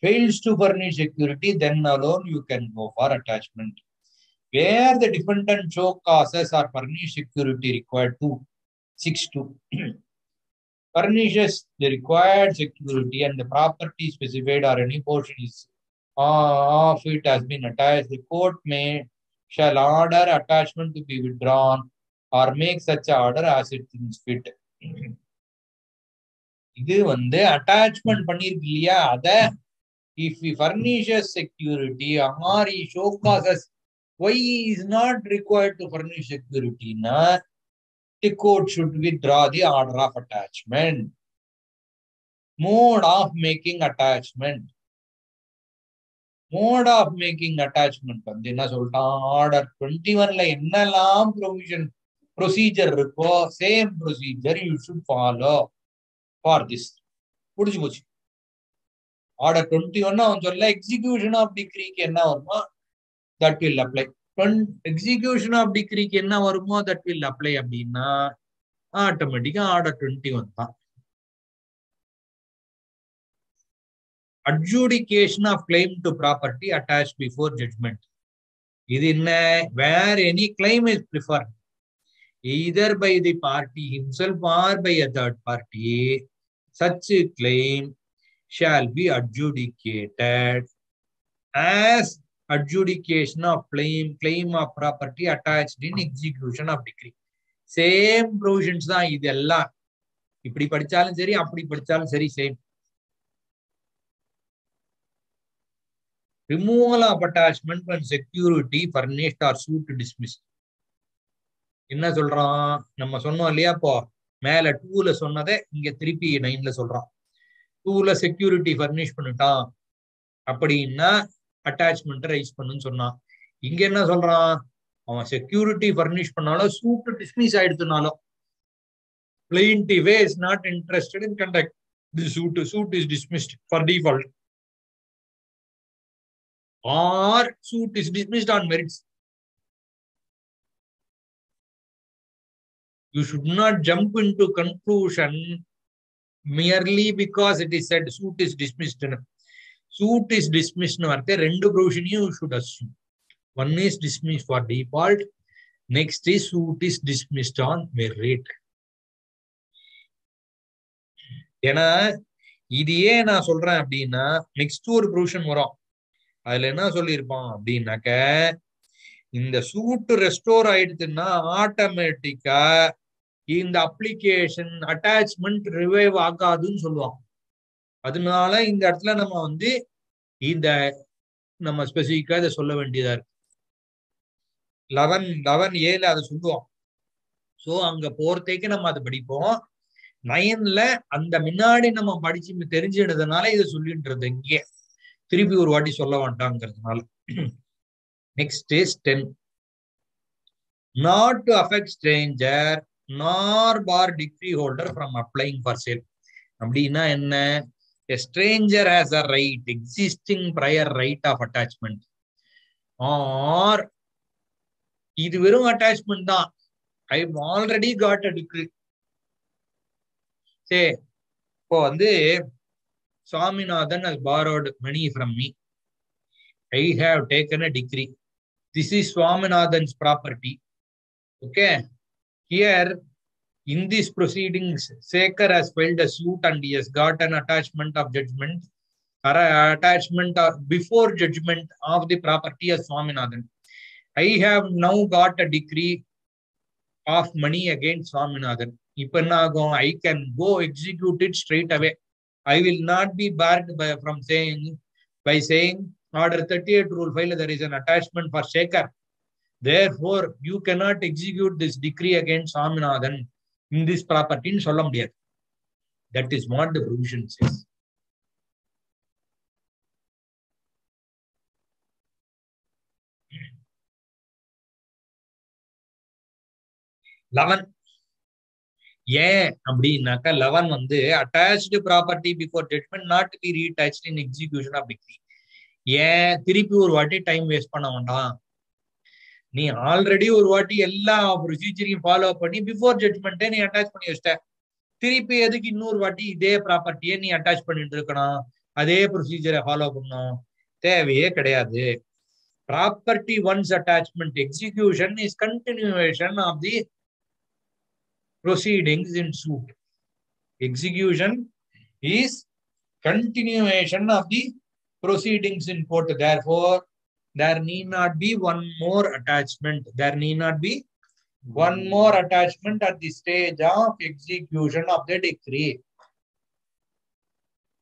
fails to furnish security, then alone you can go for attachment. Where the defendant show causes or furnish security required to 6 to furnishes the required security and the property specified or any portion is of it has been attached, the court may shall order attachment to be withdrawn or make such order as it thinks fit. இது வந்து attachment பண்ணிருக்கு இல்லையா அத if we furnishes security or E show causes why is not required to furnish செக்யூரிட்டின்னா the court should withdraw the order of attachment mode of making attachment mode of making attachment வந்து என்ன சொல்லிட்டான் order twenty ஒன்ல என்னெல்லாம் provision procedure இருக்கோ same procedure you should follow for this புடிச்சு போச்சு. Order twenty one அவன் சொல்ல எக்ஸிகியூஷன் ஆஃப் டிகிரிக்கு என்ன வருமோ that will apply execution of டிகிரிக்கு என்ன வருமோ தட் வில் அப்ளை அப்படின்னா ஆட்டோமேட்டிக்கா ஆர்டர் டுவெண்ட்டி ஒன் தான். Adjudication of claim to property attach before judgment இது என்ன? Where any claim is prefer either by the party himself or by a third party. Such a claim shall be adjudicated as adjudication of claim claim of property attached in execution of decree Same provisions தான் இது எல்லாம் இப்படி படிச்சாலும் சரி அப்படி படிச்சாலும் சரி same removal of attachment and security furnished or suit dismiss என்ன சொல்றோம் நம்ம சொன்னோம் இல்லையா இப்போ மேல டூல சொன்னதை இங்க திருப்பி நைன்ல சொல்றான். டூல செக்யூரிட்டி ஃபர்னிஷ் பண்ணிட்டான் அப்படின்னா அட்டாச்மெண்ட் ரைஸ் பண்ணுன்னு சொன்னான். இங்க என்ன சொல்றான்? அவன் செக்யூரிட்டி ஃபர்னிஷ் பண்ணாலும் சூட் டிஸ்மிஸ் ஆயிடுத்துனாலும். plaintiff is not interested in conduct the suit suit is dismissed for default or suit is dismissed on merits you should not jump into conclusion merely because it is said suit is dismissed suit is dismissed னு வார்த்தை ரெண்டு provision you should assume one is dismissed for default next is suit is dismissed on merit ஏன்னா இது ஏன் நான் சொல்றேன் அப்படின்னா next ஒரு ப்ரொவிஷன் வரும் அதுல என்ன சொல்லியிருப்பான் அப்படின்னாக்க இந்த சூட்டு ரெஸ்டோர் ஆயிடுச்சுன்னா ஆட்டோமேட்டிக்கா இந்த அப்ளிகேஷன் அட்டாச்மெண்ட் ரிவைவ் ஆகாதுன்னு சொல்லுவாங்க. அதனால இந்த இடத்துல நம்ம வந்து இந்த நம்ம ஸ்பெசிஃபிக்கா இதை சொல்ல வேண்டியதா இருக்கு. லெவன் லெவன் ஏல அதை சொல்லுவோம் ஸோ அங்க போறதுக்கு நம்ம அதை படிப்போம். நயன்ல அந்த முன்னாடி நம்ம படிச்சு தெரிஞ்சிடுறதுனால இதை சொல்லின்றது இங்கே. திருப்பி ஒரு வாட்டி சொல்ல வேண்டாங்கிறதுனால next is ten not to affect stranger nor bar decree holder from applying for sale அப்படின்னா என்ன stranger has a right existing prior right of attachment or இது வெறும் அட்டாச்மெண்ட் தான் I already got a decree say இப்போ வந்து Swaminathan has borrowed money from me I have taken a decree this is Swaminathan's property okay Here, in these proceedings, Sekar has filed a suit and he has got an attachment of judgment or attachment of, before judgment of the property as Swaminathan. I have now got a decree of money against Swaminathan. Ipanagam, I can go execute it straight away. I will not be barred by, from saying, by saying, order 38 rule file, there is an attachment for Shekhar. attachment for Sekar therefore you cannot execute this decree against Saminathan in this ப்ராப்பர்ட்டின்னு சொல்ல முடியாது that is what the provision says eleven ஏன் அப்படின்னாக்கா eleven வந்து attached property before judgment not be reattach in execution of decree ஏன் திருப்பி ஒரு வாட்டி time waste பண்ண வேண்டாம் நீ ஆல்ரெடி ஒரு வாட்டி எல்லா ப்ரொசீஜரையும் ஃபாலோ பண்ணி பிஃபோர் ஜட்மெண்ட்டே நீ அட்டாச் பண்ணி வச்சிட்ட. திருப்பி எதுக்கு இன்னொரு வாட்டி இதே ப்ராப்பர்ட்டியே நீ அட்டாச் பண்ணிட்டு இருக்கணும்? அதே ப்ரொசீஜரை ஃபாலோ பண்ணணும். தேவையே கிடையாது. Property once attachment execution is continuation of the proceedings in suit execution is continuation of the proceedings in in therefore there need not be one more attachment. There need not be one more attachment at the stage of execution of the decree.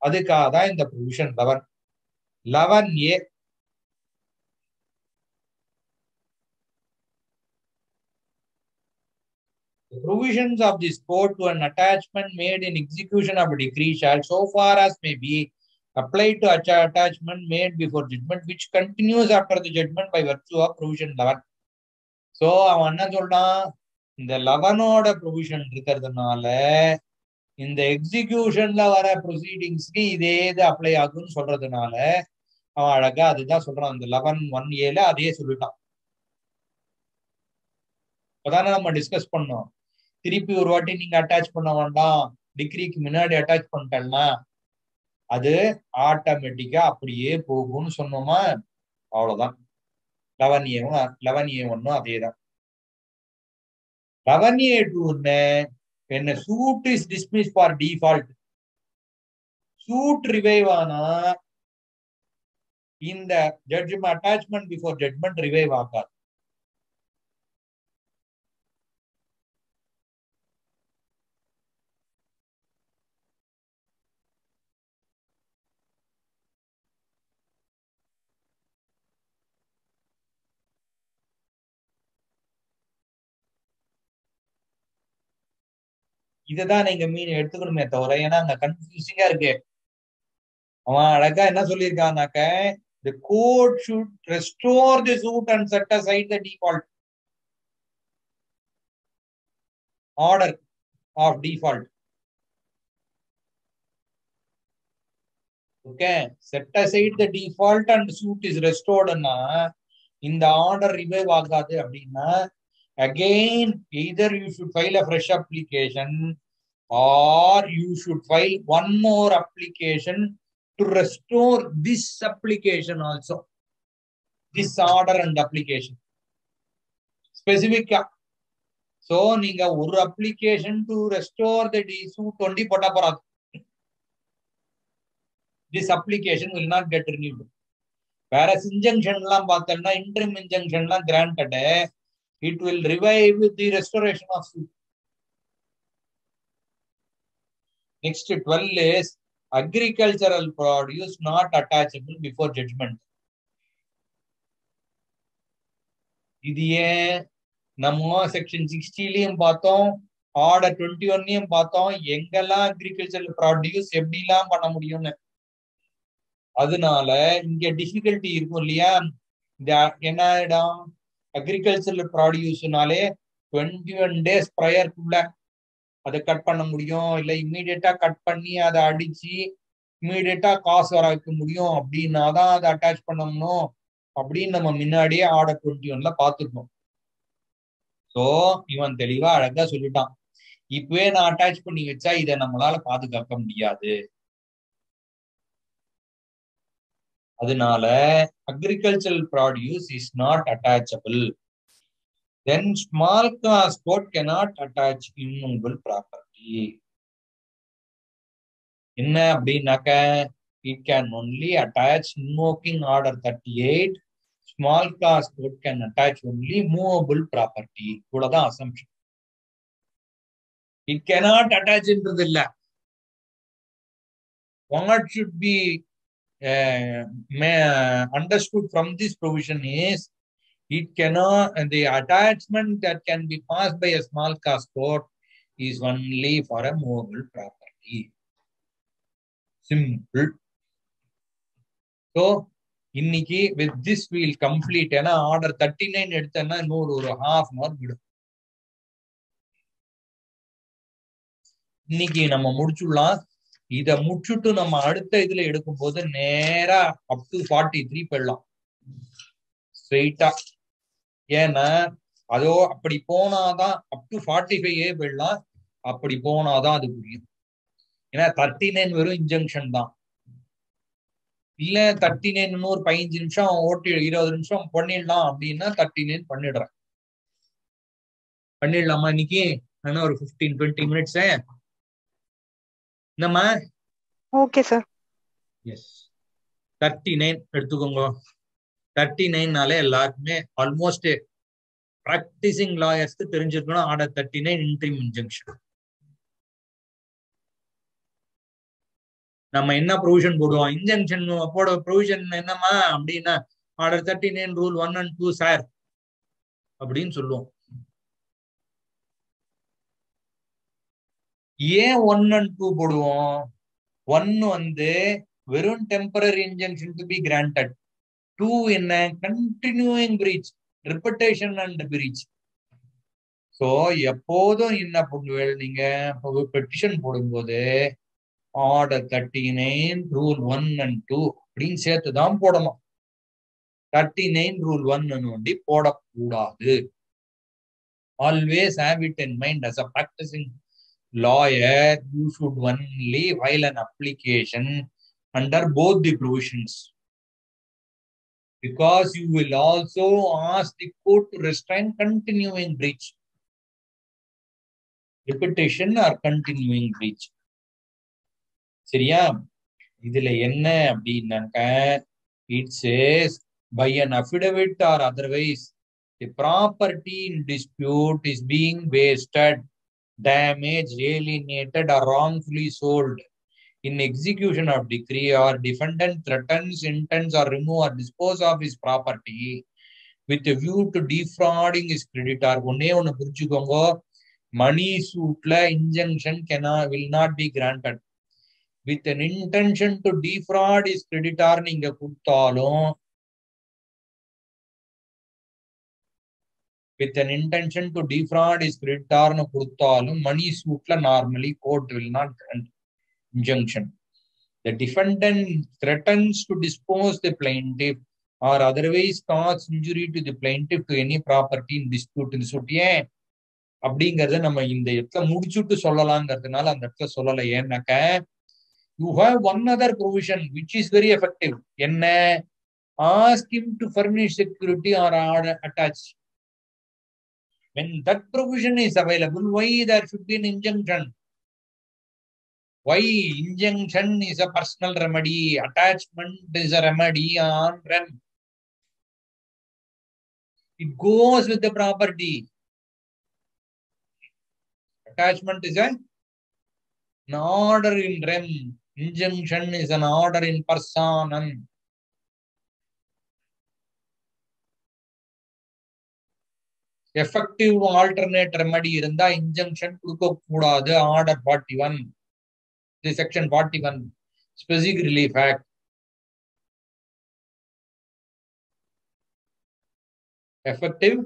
அதுக்காக தான் இந்த provision eleven eleven A The provisions of this code to an attachment made in execution of a decree shall, so far as may be, applied to attachment made before judgment, which continues after the judgment by virtue of provision 11. So அவன் என்ன சொல்றான்? இந்த லெவனோட provision இருக்கிறதுனால இந்த எக்ஸிகியூஷன்ல வர ப்ரொசீடிங்ஸ்க்கு இதே இது apply ஆகும்னு சொல்றதுனால அவன் அழகா அதுதான் சொல்றான். இந்த லெவன் ஒன் ஏல அதையே சொல்லிட்டான். அதானே நம்ம டிஸ்கஸ் பண்ணோம். திருப்பி ஒரு வாட்டி நீங்க அட்டாச் பண்ண வேண்டாம். டிகிரிக்கு முன்னாடி அட்டாச் பண்ணிட்டேன்னா அது ஆட்டோமேட்டிக்கா அப்படியே போகும்னு சொன்னோமா? அவ்வளவுதான். லெவன் ஏவும் ஏ ஒன்னும் அதே தான் லெவன் டூன்னு என்ன suit is dismiss for default suit revive ஆனா இந்த judgment attachment before judgment revive ஆகாது. இதைதான் நீங்க மீன் எடுத்துக்கணுமே தவிர ஏன்னா அந்த கன்ஃபியூசிங்கா இருக்கு அவன் அழகா என்ன சொல்லியிருக்கான்னாக்க the court should restore the suit and set aside the default order of default okay set aside the default and suit is ரெஸ்டோர்டுன்னா இந்த ஆர்டர் ரிவைவ் ஆகாது அப்படின்னா again either you should file a fresh application or you should file one more application to restore this application also this order and application ஸ்பெசிபிக்கா so நீங்க ஒரு application to restore the டி suit ஒண்டி போட்டா போறாது. This application will not get renewed வேற injunction எல்லாம் பார்த்தோம்னா interim injunction எல்லாம் granted it will revive the restoration of suit next twelve is agricultural produce not attachable before judgment. இது ஏன்? நம்ம செக்ஷன் சிக்ஸ்டிலையும் பார்த்தோம் ஆர்டர் டுவெண்ட்டி ஒன்னையும் பார்த்தோம் எங்கெல்லாம் அக்ரிகல்ச்சரல் ப்ராடியூஸ் எப்படிலாம் பண்ண முடியும்னு. அதனால இங்க டிஃபிகல்ட்டி இருக்கும் இல்லையா? இந்த என்ன இடம்? அக்ரிகல்ச்சரல் ப்ராடியூஸ்னாலே டுவெண்ட்டி ஒன் டேஸ் ப்ரையர்க்குள்ள அதை கட் பண்ண முடியும். இல்ல இம்மீடியட்டா கட் பண்ணி அதை அடிச்சு இம்மீடியட்டா காசு வர வைக்க முடியும். அப்படின்னா தான் அதை அட்டாச் பண்ணணும். அப்படின்னு நம்ம முன்னாடியே ஆர்டர் டுவெண்ட்டி ஒன்ல பார்த்துருக்கோம் சோ இவன் தெளிவா அழகா சொல்லிட்டான். இப்பவே நான் அட்டாச் பண்ணி வச்சா இதை நம்மளால பாதுகாக்க முடியாது. அதனால agricultural produce is not attachable then small cause court cannot attach attach property என்ன அப்படின்னாக்க it can only attach invoking order thirty eight small class court can attach only movable property இவ்வளவுதான் அசம்ஷன் இட் கேனாட் அட்டாச்ன்றது இல்ல what should be understood from this provision is it cannot the attachment that can be passed by a small class court is only for a movable property simple so இன்னைக்கு with this wheel complete ஏன்னா order thirty nine எடுத்தேன்னா இன்னொரு ஒரு half an hour விடும் இன்னைக்கு நம்ம முடிச்சுடலாம் இத முற்றுட்டு நம்ம அடுத்த இதுல எடுக்கும் போது நேரா அப் டு ஃபார்ட்டி த்ரீ போயிடலாம். ஸ்ட்ரெயிட்டா ஏன்னா அதோ அப்படி போனாதான் up to forty five A போயிடலாம். அப்படி போனாதான் அது புரியும் ஏன்னா தேர்ட்டி நைன் வெறும் இன்ஜங்ஷன் தான். இல்ல தேர்ட்டி நைன் ஒரு பதினஞ்சு நிமிஷம் ஓட்டி இருபது நிமிஷம் பண்ணிடலாம் அப்படின்னா தேர்ட்டி நைன் பண்ணிடுறேன். பண்ணிடலாமா இன்னைக்கு? என்ன ஒரு ஃபிஃப்டீன் டுவெண்ட்டி மினிட்ஸ் என்னம்மா okay sir yes thirty nine எடுத்துக்கோங்க. தேர்ட்டி நைன்னாலே எல்லாருக்குமே ஆல்மோஸ்ட் ப்ராக்டிசிங் லாயர்ஸ்க்கு தெரிஞ்சிருக்கணும். Order thirty nine interim injunction நம்ம என்ன ப்ரொவிஷன் போடுவோம்? இன்ஜெக்ஷன் போட ப்ரொவிஷன் என்னமா அப்படின்னா order thirty nine rule one and two sir அப்படின்னு சொல்லுவோம். ஏன் ஒன் அண்ட் டூ போடுவோம்? ஒன்னு வந்து வெறும் temporary injunction to be granted two என்ன? Continuing breach repetition and breach so எப்போதும் என்ன பண்ணுவேன் நீங்க பெட்டிஷன் போடும்போது order thirty nine rule one and two அப்படின்னு சேர்த்து தான் போடணும். தேர்ட்டி நைன் ரூல் ஒன் ஒண்டி போடக்கூடாது. Always have it in mind as a practising lawyer, you should only file an application under both the provisions. Because you will also ask the court to restrain continuing breach. Repetition or continuing breach. சரியா இதுல என்ன அப்படின்னாக்க it says by an affidavit or otherwise the property in dispute is being wasted damaged, alienated, or wrongfully sold in execution of decree or defendant threatens, intends, or remove or dispose of his property with a view to defrauding his creditor. ஒன்னே ஒன்னு புரிச்சுக்கோங்க money சூட்ல injunction can will not be granted with an intention to defraud his creditor நீங்க கொடுத்தாலும் with an intention to defraud his ரிட்டார்னு கொடுத்தாலும் money சூட்ல normally court will not grant injunction the defendant threatens to dispose the plaintiff or otherwise cause injury to the plaintiff to any property in dispute இந்த அப்படிங்கறத நம்ம இந்த இடத்துல முடிச்சுட்டு சொல்லலாங்கிறதுனால அந்த இடத்துல சொல்லலை ஏன்னாக்க you have one other provision which is very effective என்ன ask to furnish security or order attach when that provision is available why there should be an injunction why injunction is a personal remedy? Attachment is a remedy on rem. It goes with the property. Attachment is a, an order in rem. Injunction is an order in personam effective alternate remedy இருந்தா injunction கொடுக்க கூடாது order forty one the section forty one specific relief act effective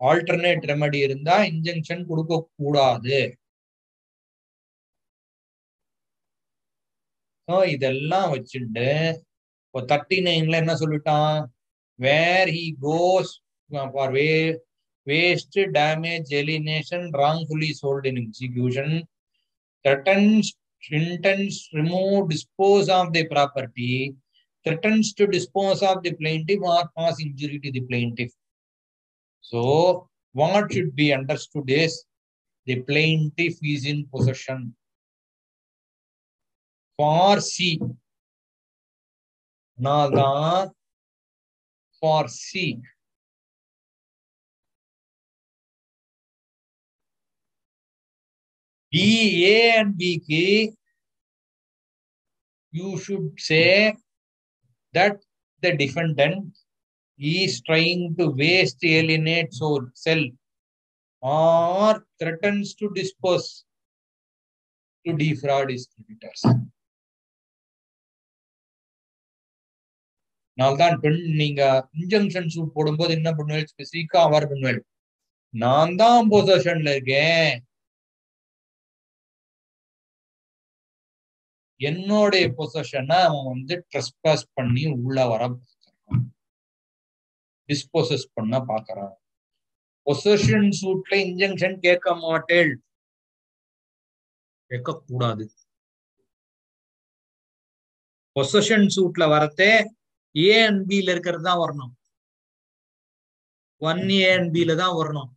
alternate remedy இருந்தா injection கொடுக்க கூடாது இதெல்லாம் வச்சுட்டு இப்போ thirty நைன்ல என்ன சொல்லிட்டான்? Where he goes for way waste, damage, alienation, wrongfully sold in execution, threatens, intends, remove, dispose of the property, threatens to dispose of the plaintiff or cause injury to the plaintiff. So, what should be understood is the plaintiff is in possession. For C. Nada for C. B A and பிக்கு you should say that the defendant is trying to waste alienate Chor sell or threatens to dispose to defraud his creditors நாள்தான் பெண் நீங்க injunction suit போடும்போது என்ன பண்ணுவேன் ஸ்பெசிஃபிக்கா அவர் பண்ணுவேன் நான் தான் பொசஷன்ல இருக்கேன் என்னுடைய பொசஷனை அவன் வந்து ட்ரெஸ்பாஸ் பண்ணி உள்ள வர டிஸ்போசஸ் பண்ண பாக்குறான் பொசஷன் சூட்ல இன்ஜெக்ஷன் கேட்க மாட்டேள். கேட்க கூடாது பொசஷன் சூட்ல வரத்தே ஏ அண்ட் பில இருக்கிறது தான் வரணும். ஒன் ஏ அண்ட் பில தான் வரணும்.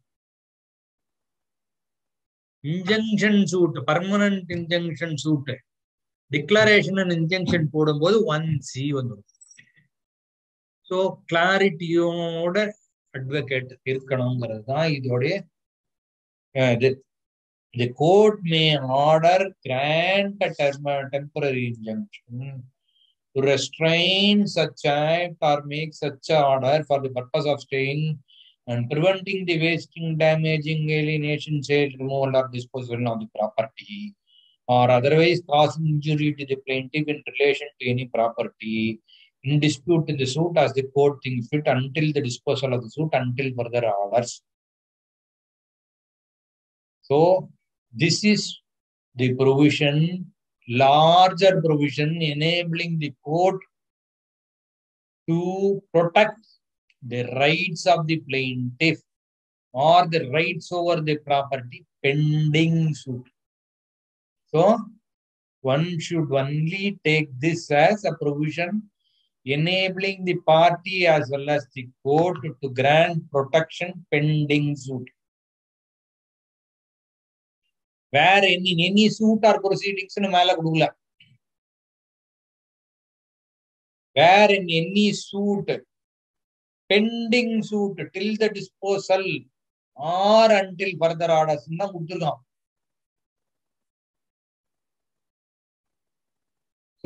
Injunction suit permanent injunction suit declaration and injection போடும்போது ஒன் சி வந்துடும் ஸோ கிளாரிட்டியோட அட்வொகேட் இருக்கணுங்கிறது தான் இதோடைய இது The court may order grant a term, temporary injunction to restrain such act or make such a order for the purpose of staying and preventing the wasting, damaging, alienation, sale, removal, or disposal of the property or otherwise cause injury to the plaintiff in relation to any property in dispute in the suit as the court thinks fit until the disposal of the suit until further orders. So, this is the provision, larger provision enabling the court to protect the rights of the plaintiff or the rights over the property pending suit. So, one should only take this as a provision enabling the party as well as the court to grant protection pending suit. Where any, any suit or proceedings in மேல கொடுக்கல where in any suit pending suit till the disposal or until further orders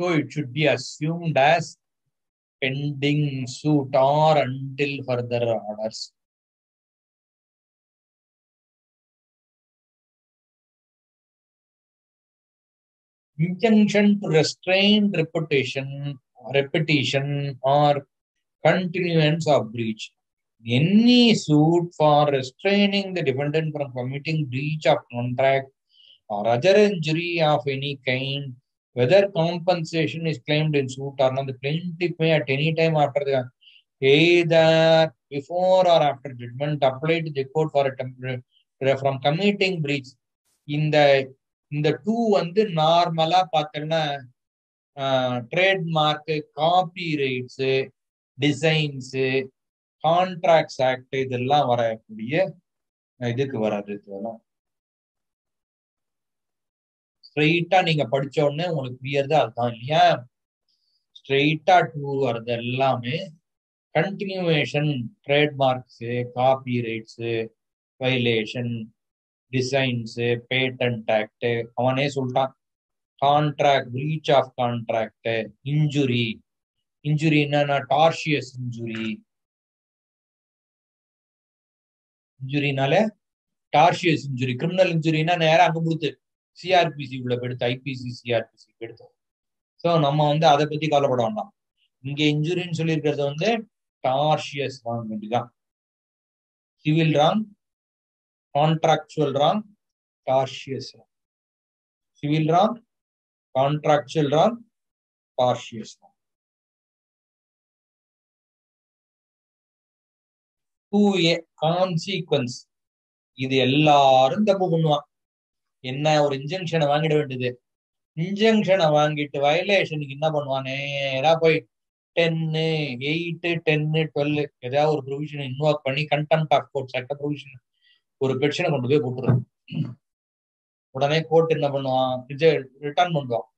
So it should be assumed as pending suit or until further orders. injunction to restrain repetition, repetition or continuance of breach. Any suit for restraining the defendant from committing breach of contract or other injury of any kind, whether compensation is claimed in suit or not, the plaintiff may at any time after the either before or after judgment apply to the court for a temporary from committing breach. இந்த இந்த two வந்து நார்மலா பார்த்தோம்னா trademark copyrights designs contracts act இதெல்லாம் வரக்கூடிய இதுக்கு வராது இதெல்லாம் ஸ்ட்ரெயிட்டா நீங்க படிச்ச உடனே உங்களுக்கு புரியறது அதுதான் இல்லையா? ஸ்ட்ரெயிட்டா டூ வர்றது எல்லாமே continuation trademarks copyrights violation designs patent act அவனே சொல்லிட்டான். Contract breach of contract injury injury என்னன்னா டார்ஷியஸ் இன்ஜுரி இன்ஜுரினால டார்ஷியஸ் இன்ஜுரி கிரிமினல் இன்ஜுரினா நேரம் அங்க கொடுத்து. சிஆர்பிசி உள்ள எடுத்து ஐபிசி சிஆர்பிசி எடுத்தோம் ஸோ நம்ம வந்து அதை பத்தி கவலைப்பட வேண்டாம். இங்க இன்ஜுரின்னு சொல்லியிருக்கிறது வந்து டார்ஷியஸ் ராங் தான். Civil wrong contractual wrong tortious wrong civil wrong contractual wrong tortious wrong to a consequence இது எல்லாரும் தப்பு பண்ணுவான் என்ன ஒரு இன்ஜெக்ஷனை வாங்கிட வேண்டியது? இன்ஜெக்ஷனை வாங்கிட்டு வயலேஷனுக்கு என்ன பண்ணுவான்? நேரா போய் டென்னு எயிட்டு டென்னு டுவெல் ஏதாவது ஒரு ப்ரொவிஷன் இன்வால்வ் பண்ணி கண்டெம்ட் ஆஃப் கோர்ட் சட்ட ப்ரொவிஷன் ஒரு பெட்ஷனை கொண்டு போய் போட்டுருவான் உடனே கோர்ட் என்ன பண்ணுவான்? ரிட்டர்ன் பண்ணுவான்.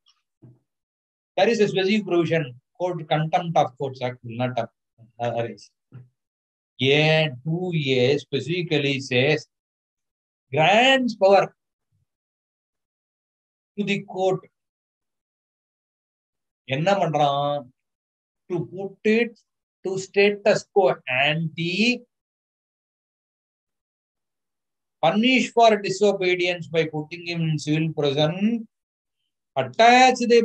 There is a specific provision. Called contempt of courts act will not arise a 2a specifically says grants power. Power the court என்ன பண்றான் to put it to status quo ante punish for disobedience by putting him in civil prison attach the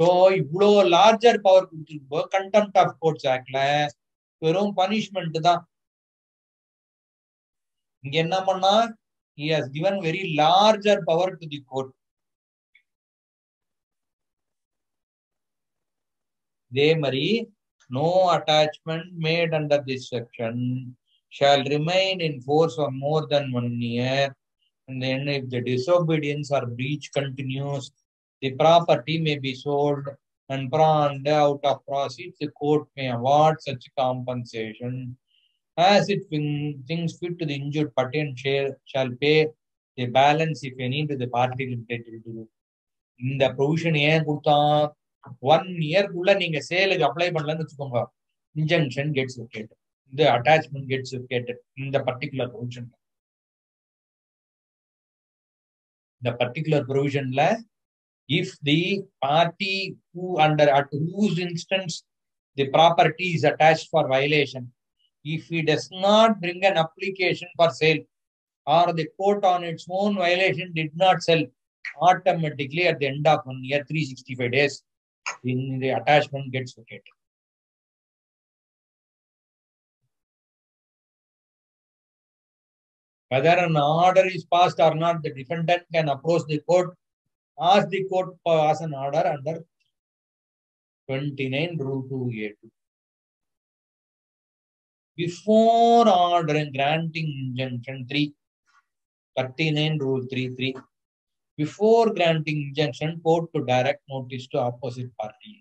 so இவ்வளோ larger power கொடுத்துருக்கும் போது contempt of courts ஆக்ட்ல வெறும் punishment தான் இங்க என்ன பண்ணா he has given very larger power to the court இதே மாதிரி no attachment made under this section shall remain in force for more than one year and then if the disobedience or breach continues the property may be sold and pawned out of proceeds the court may award such compensation As it thinks fit to the injured party and share, shall pay the balance if any to the party entitled to இந்த provision ஏன் கொடுத்தான் one இயர்க்குள்ள நீங்க சேலுக்கு apply பண்ணலன்னு வச்சுக்கோங்க injunction gets vacate இந்த attachment gets vacate இந்த பர்டிகுலர் ப்ரொவிஷன் இந்த பர்டிகுலர் ப்ரொவிஷன்ல if the party who under at whose instance the property is attached for violation if he does not bring an application for sale or the court on its own violation did not sell automatically at the end of one year 365 days in the attachment gets vacated. Whether an order is passed or not the defendant can approach the court ask the court pass an order under 29 rule 2a2 before ordering granting injunction 3 39 rule 3 3 before granting injunction court to direct notice to opposite party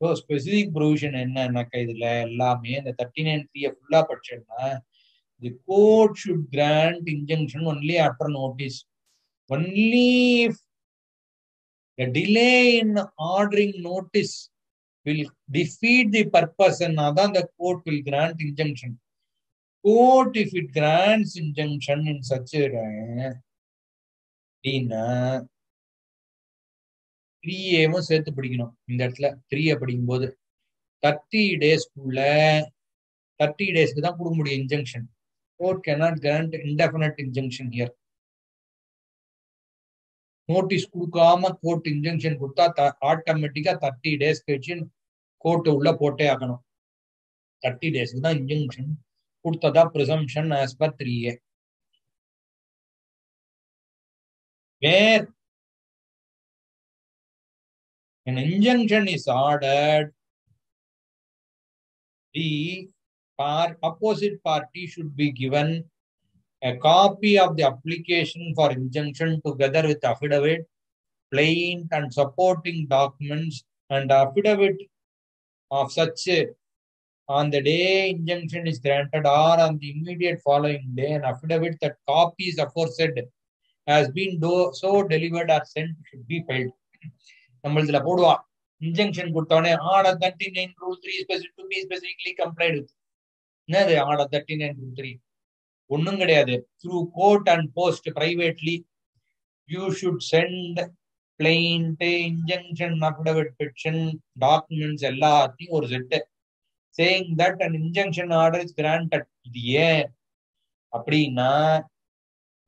so specific provision என்னன்னாக்கா இதுல எல்லாமே இந்த thirty nine three ஃபுல்லா படிச்சோம்னா the court should grant injunction only after notice only The delay in ordering notice will defeat the purpose and then the court will grant injunction. Court, if it grants injunction in such a way, three சேர்த்து படிக்கணும் இந்த இடத்துல த்ரீயை படிக்கும் போது thirty டேஸ்க்குள்ள thirty டேஸ்க்கு தான் கொடுக்க முடியும் injunction court cannot grant indefinite injunction here notice கொடுக்காம கோர்ட் இன்ஜெக்ஷன் கொடுத்தா ஆட்டோமேட்டிக்கா தேர்ட்டி டேஸ் கழிச்சு கோர்ட் உள்ள போட்டே ஆகணும். தேர்ட்டி டேஸ்க்கு தான் இன்ஜெக்ஷன் கொடுத்ததா presumption as per three A where an injunction is ordered the par opposite party should be given a copy of the application for injunction together with affidavit, plaint and supporting documents and affidavit of such on the day injunction is granted or on the immediate following day an affidavit that copies aforesaid has been do, so delivered or sent should be filed. நம்மளதுல போடுவா injection கொடுத்தோடனே order thirty nine rule three specific to be specifically complaint with என்னது order thirty nine rule three ஒன்றும் கிடையாது. Through court and post privately you should send plaint injunction affidavit petition documents எல்லாத்தையும் ஒரு set saying that and injunction order is granted இது ஏன்? அப்படின்னா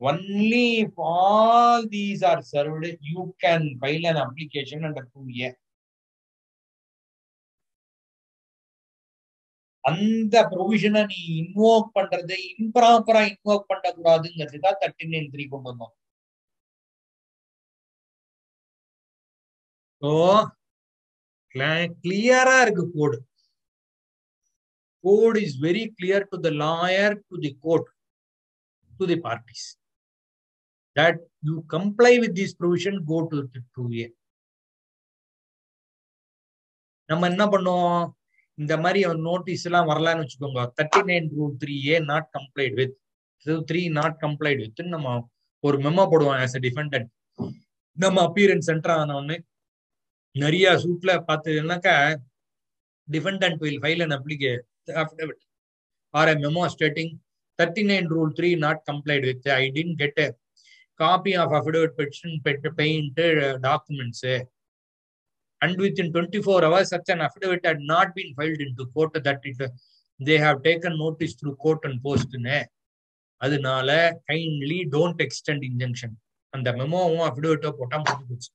only all these are served you can file an application and do a அந்த ப்ரொவிஷனை நீ invoke பண்றது இம்ப்ராப்பரா இன்வோக் பண்ணக்கூடாதுங்கிறதுக்காக கூடாதுங்கிறதுக்காக நைன் த்ரீ கொண்டு வந்தோம் கிளியரா இருக்கு code code is very clear to the lawyer to the court to the parties that you comply with this provision go to the 2a நம்ம என்ன பண்ணுவோம்? இந்த மாதிரி நோட்டீஸ் எல்லாம் வரலான்னு வச்சுக்கோங்க. Thirty nine rule three A not complied with three not complied with நம்ம ஒரு மெமோ போடுவோம் ஆஸ் அ டிஃபெண்டன்ட் நம்ம அப்பியரன்ஸ் சென்டர் ஆனவொடனே நிறைய சூட்ல பார்த்ததுனாக்கா defendant will file அப்ளிகேட் application or a memo stating thirty nine rule three not complied with I didn't get copy of affidavit petition, plaint documents and within 24 hours, such an affidavit had not been filed into court that it, they have taken notice through court and post. அதனால kindly don't extend injunction அந்த மெமோவும் அஃபிடவிட்டோ போட்டா முடிஞ்சு போச்சு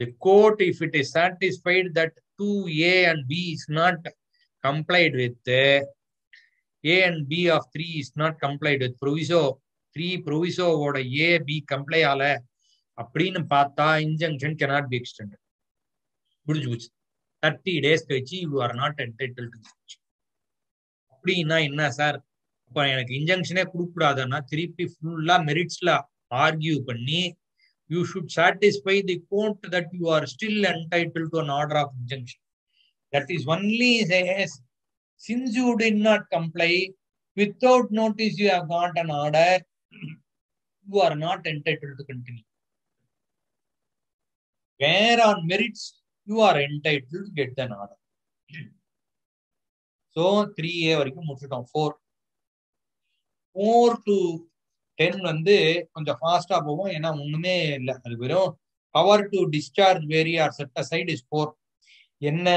the court if it is satisfied that two A and B is not complied with A and B of three is not complied with proviso three ப்ரொவிசோவோட A B comply ஆல அப்படின்னு பார்த்தா injunction cannot be extend முடிஞ்சு போச்சு thirty days கழிச்சு you are not entitle to அப்படின்னா என்ன sir இப்போ எனக்கு இன்ஜங்ஷனே கொடுக்கூடாதுன்னா திருப்பி ஃபுல்லா மெரிட்ஸ்ல ஆர்கியூ பண்ணி you should satisfy the court that you are still entitle to an order of injunction that is only since you did not comply without notice you have got an order you are not entitled to continue. Where on merits, you are entitled to get an order. So, 3A வரைக்கும் முடிச்சிட்டோம் four four to ten வந்து கொஞ்சம் ஃபாஸ்டா போகும் ஏன்னா ஒண்ணுமே இல்லை அது வெறும் power to discharge vary or set aside is for என்ன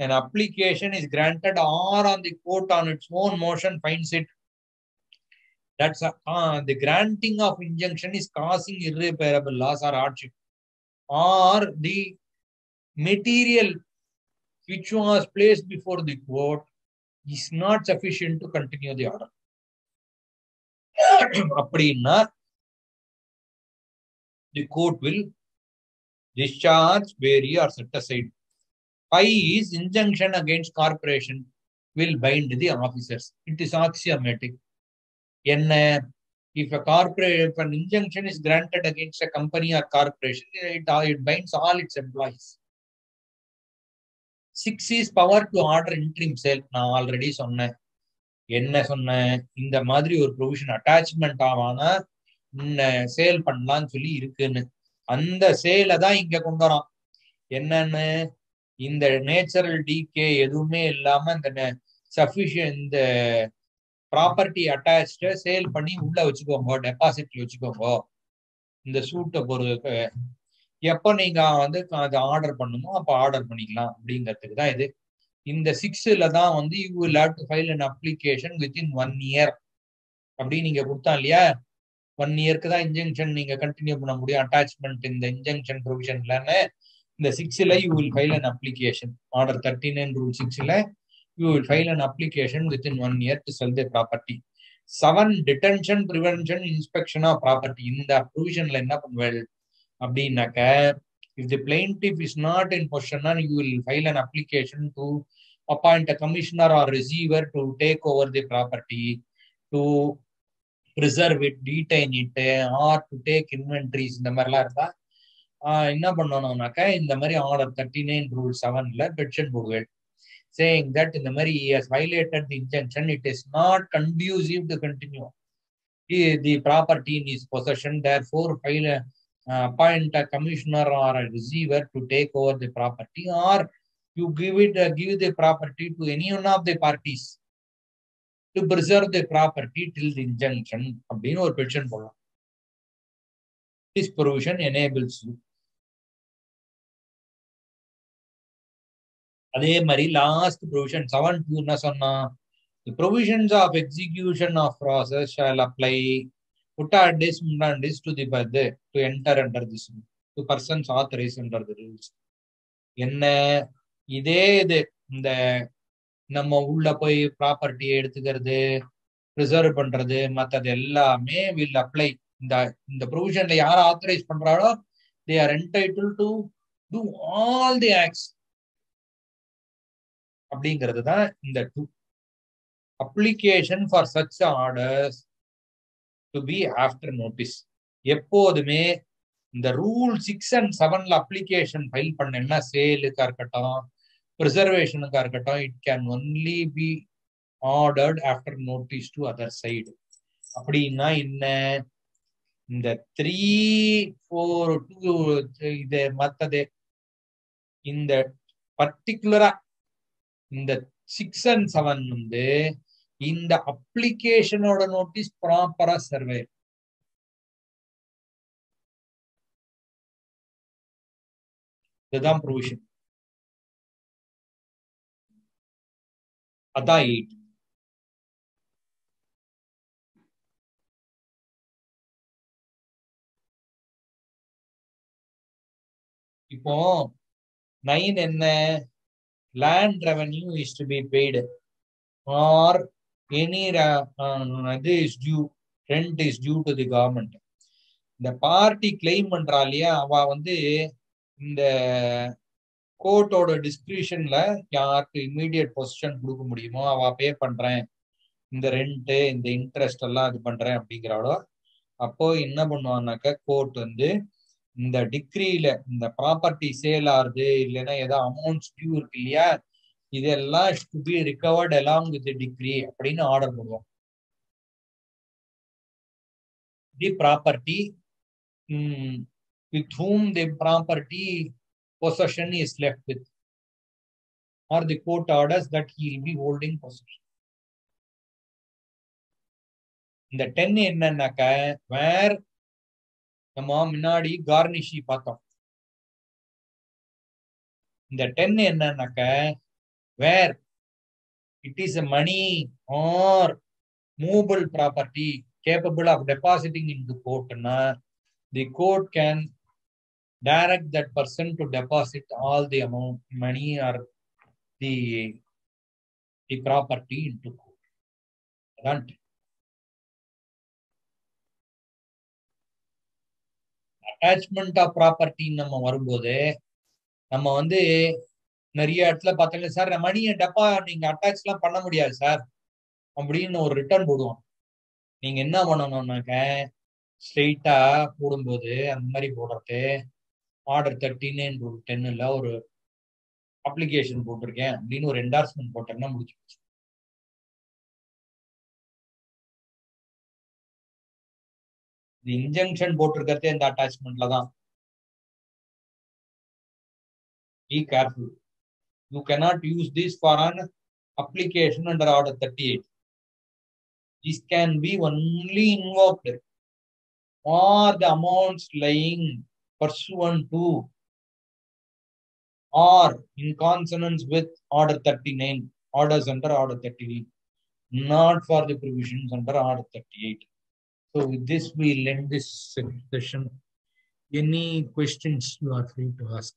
an application is granted or on the court on its own motion finds it that's a, uh, the granting of injunction is causing irreparable loss or hardship or the material which was placed before the court is not sufficient to continue the order அப்படின்னா the court will discharge vary or set aside Five is injunction against corporation will bind the officers. It is axiomatic. என்ன if a corporate if an injunction is granted against a company or corporation it, it binds all its employees Six is power to order interim sale நான் already சொன்னேன். என்ன சொன்னேன்? இந்த மாதிரி ஒரு provision attachment ஆவானா? Sale பண்ணலாம்னு சொல்லி இருக்குன்னு. அந்த சேலை தான் இங்க கொண்டு வரோம் என்னன்னு? இந்த நேச்சுரல் டிகே எதுவுமே இல்லாம இந்த சஃபிஷியன் இந்த ப்ராப்பர்ட்டி அட்டாச்ட சேல் பண்ணி உள்ள வச்சுக்கோங்க டெபாசிட்ல வச்சுக்கோங்க. இந்த சூட்டை பொறுத்து எப்போ நீங்க வந்து அது ஆர்டர் பண்ணுமோ அப்போ ஆர்டர் பண்ணிக்கலாம் அப்படிங்கிறதுக்கு தான் இது. இந்த சிக்ஸ்ல தான் வந்து you will have to file an application within one year அப்படின்னு நீங்க கொடுத்தா இல்லையா? ஒன் இயர்க்கு தான் இன்ஜெக்ஷன் நீங்க கண்டினியூ பண்ண முடியும். அட்டாச்மெண்ட் இந்த இன்ஜெக்ஷன் ப்ரொவிஷன்லன்னு இந்த சிக்ஸ்ல you will file an application order thirty nine rule சிக்ஸ்ல you will file an application within one year to sell the property seven detention prevention inspection of property இந்த ப்ரொவிஷன்ல என்ன பண்ணுவேன் அப்படின்னாக்க if the plaintiff is not in பொசிஷன்னா you will file an application to appoint a commissioner or receiver to take over the property to preserve it detain it or to take inventories இந்த மாதிரிலாம் இருந்தா என்ன பண்ணணும்னாக்க இந்த மாதிரி order thirty nine rule செவன்ல petition புகழ் saying that இந்த மாதிரி is injunction it is not conducive to continue the property in is possession therefore file appoint a commissioner or a receiver to take over the property, or you give it uh, give the property to any one of the parties to preserve the property till the injunction. அப்படின்னு ஒரு petition போடலாம் This provision enables you அதே மாதிரி last provision seven two என்ன சொன்னா provisions of execution of process shall apply mutatis mutandis to the birth to enter under this to persons authorise under the rules என்ன? இதே இது. இந்த நம்ம உள்ள போய் ப்ராப்பர்ட்டி எடுத்துக்கிறது ப்ரிசர்வ் பண்றது மற்றது எல்லாமே வில் அப்ளை இந்த இந்த ப்ரொவிஷன்ல யார் authorise பண்றாலோ they are entitled to do all the acts அப்படிங்கிறது தான் இந்த two application for such orders to be after notice எப்போதுமே இந்த ரூல் சிக்ஸ் அண்ட் செவன்ல அப்ளிகேஷன் ஃபைல் பண்ணேன்னா சேலுக்கா இருக்கட்டும் ப்ரிசர்வேஷனுக்கா இருக்கட்டும் it can only be ordered after notice to other side அப்படின்னா என்ன? இந்த த்ரீ ஃபோர் டூ இது மற்றது இந்த பர்டிகுலரா இந்த சிக்ஸ் அண்ட் செவன் வந்து இந்த அப்ளிகேஷனோட நோட்டீஸ் ப்ராப்பரா சர்வே இதுதான் ப்ரொவிஷன் அதான் எயிட் இப்போ நைன் என்ன? Land revenue is to be paid. Or any இது is due rent is due to the government இந்த பார்ட்டி கிளைம் பண்றா இல்லையா அவ வந்து இந்த கோர்ட்டோட டிஸ்கிரிப்ஷன்ல யாருக்கு இம்மீடியட் பொசிஷன் கொடுக்க முடியுமோ அவ பே பண்றேன். இந்த ரெண்ட்டு இந்த இன்ட்ரெஸ்ட் எல்லாம் இது பண்றேன் அப்படிங்கிறாளோ அப்போ என்ன பண்ணுவான்னாக்க கோர்ட் வந்து இந்த டிகிரியில இந்த ப்ராப்பர்ட்டி சேல் ஆகுது இல்லைன்னா ஏதோ அமௌண்ட்ஸ் டியூ இருக்கு இல்லையா இதெல்லாம் to be recovered along with decree அப்படின்னு ஆர்டர் பண்ணுவோம் the property with whom the property possession is left with or the court orders that he'll be holding possession இந்த டென் என்னன்னாக்க வேர் நம்ம முன்னாடி கார்னிஷி பார்த்தோம். இந்த டென் என்னன்னாக்க where it is a money or movable property capable of depositing in the கோர்ட்னா the court can direct that person to deposit all the amount money or the the property into court அதான் attachment of ப்ராப்பர்ட்டின்னு நம்ம வரும்போது நம்ம வந்து நிறைய இடத்துல பார்த்தாங்க sir மணியை டப்பா நீங்க அட்டாச்லாம் பண்ண முடியாது சார். அப்படின்னு ஒரு ரிட்டர்ன் போடுவோம் நீங்க என்ன பண்ணணும்னாக்க ஸ்ட்ரெயிட்டா போடும்போது அந்த மாதிரி போடுறது ஆர்டர் தேர்ட்டின் ரூல் டென்னில் ஒரு அப்ளிகேஷன் போட்டிருக்கேன் அப்படின்னு ஒரு என்டார்ஸ்மெண்ட் போட்டேன்னா முடிச்சு போச்சு. இந்த இன்ஜங்ஷன் போட்டிருக்கிறதே இந்த அட்டாச்மெண்ட்ல தான். Be careful you cannot use this for an application under order 38 this can be only invoked or the amounts lying pursuant to or in consonance with order 39 orders under order 39 not for the provisions under order 38 so with this we end this session. Any questions you are free to ask?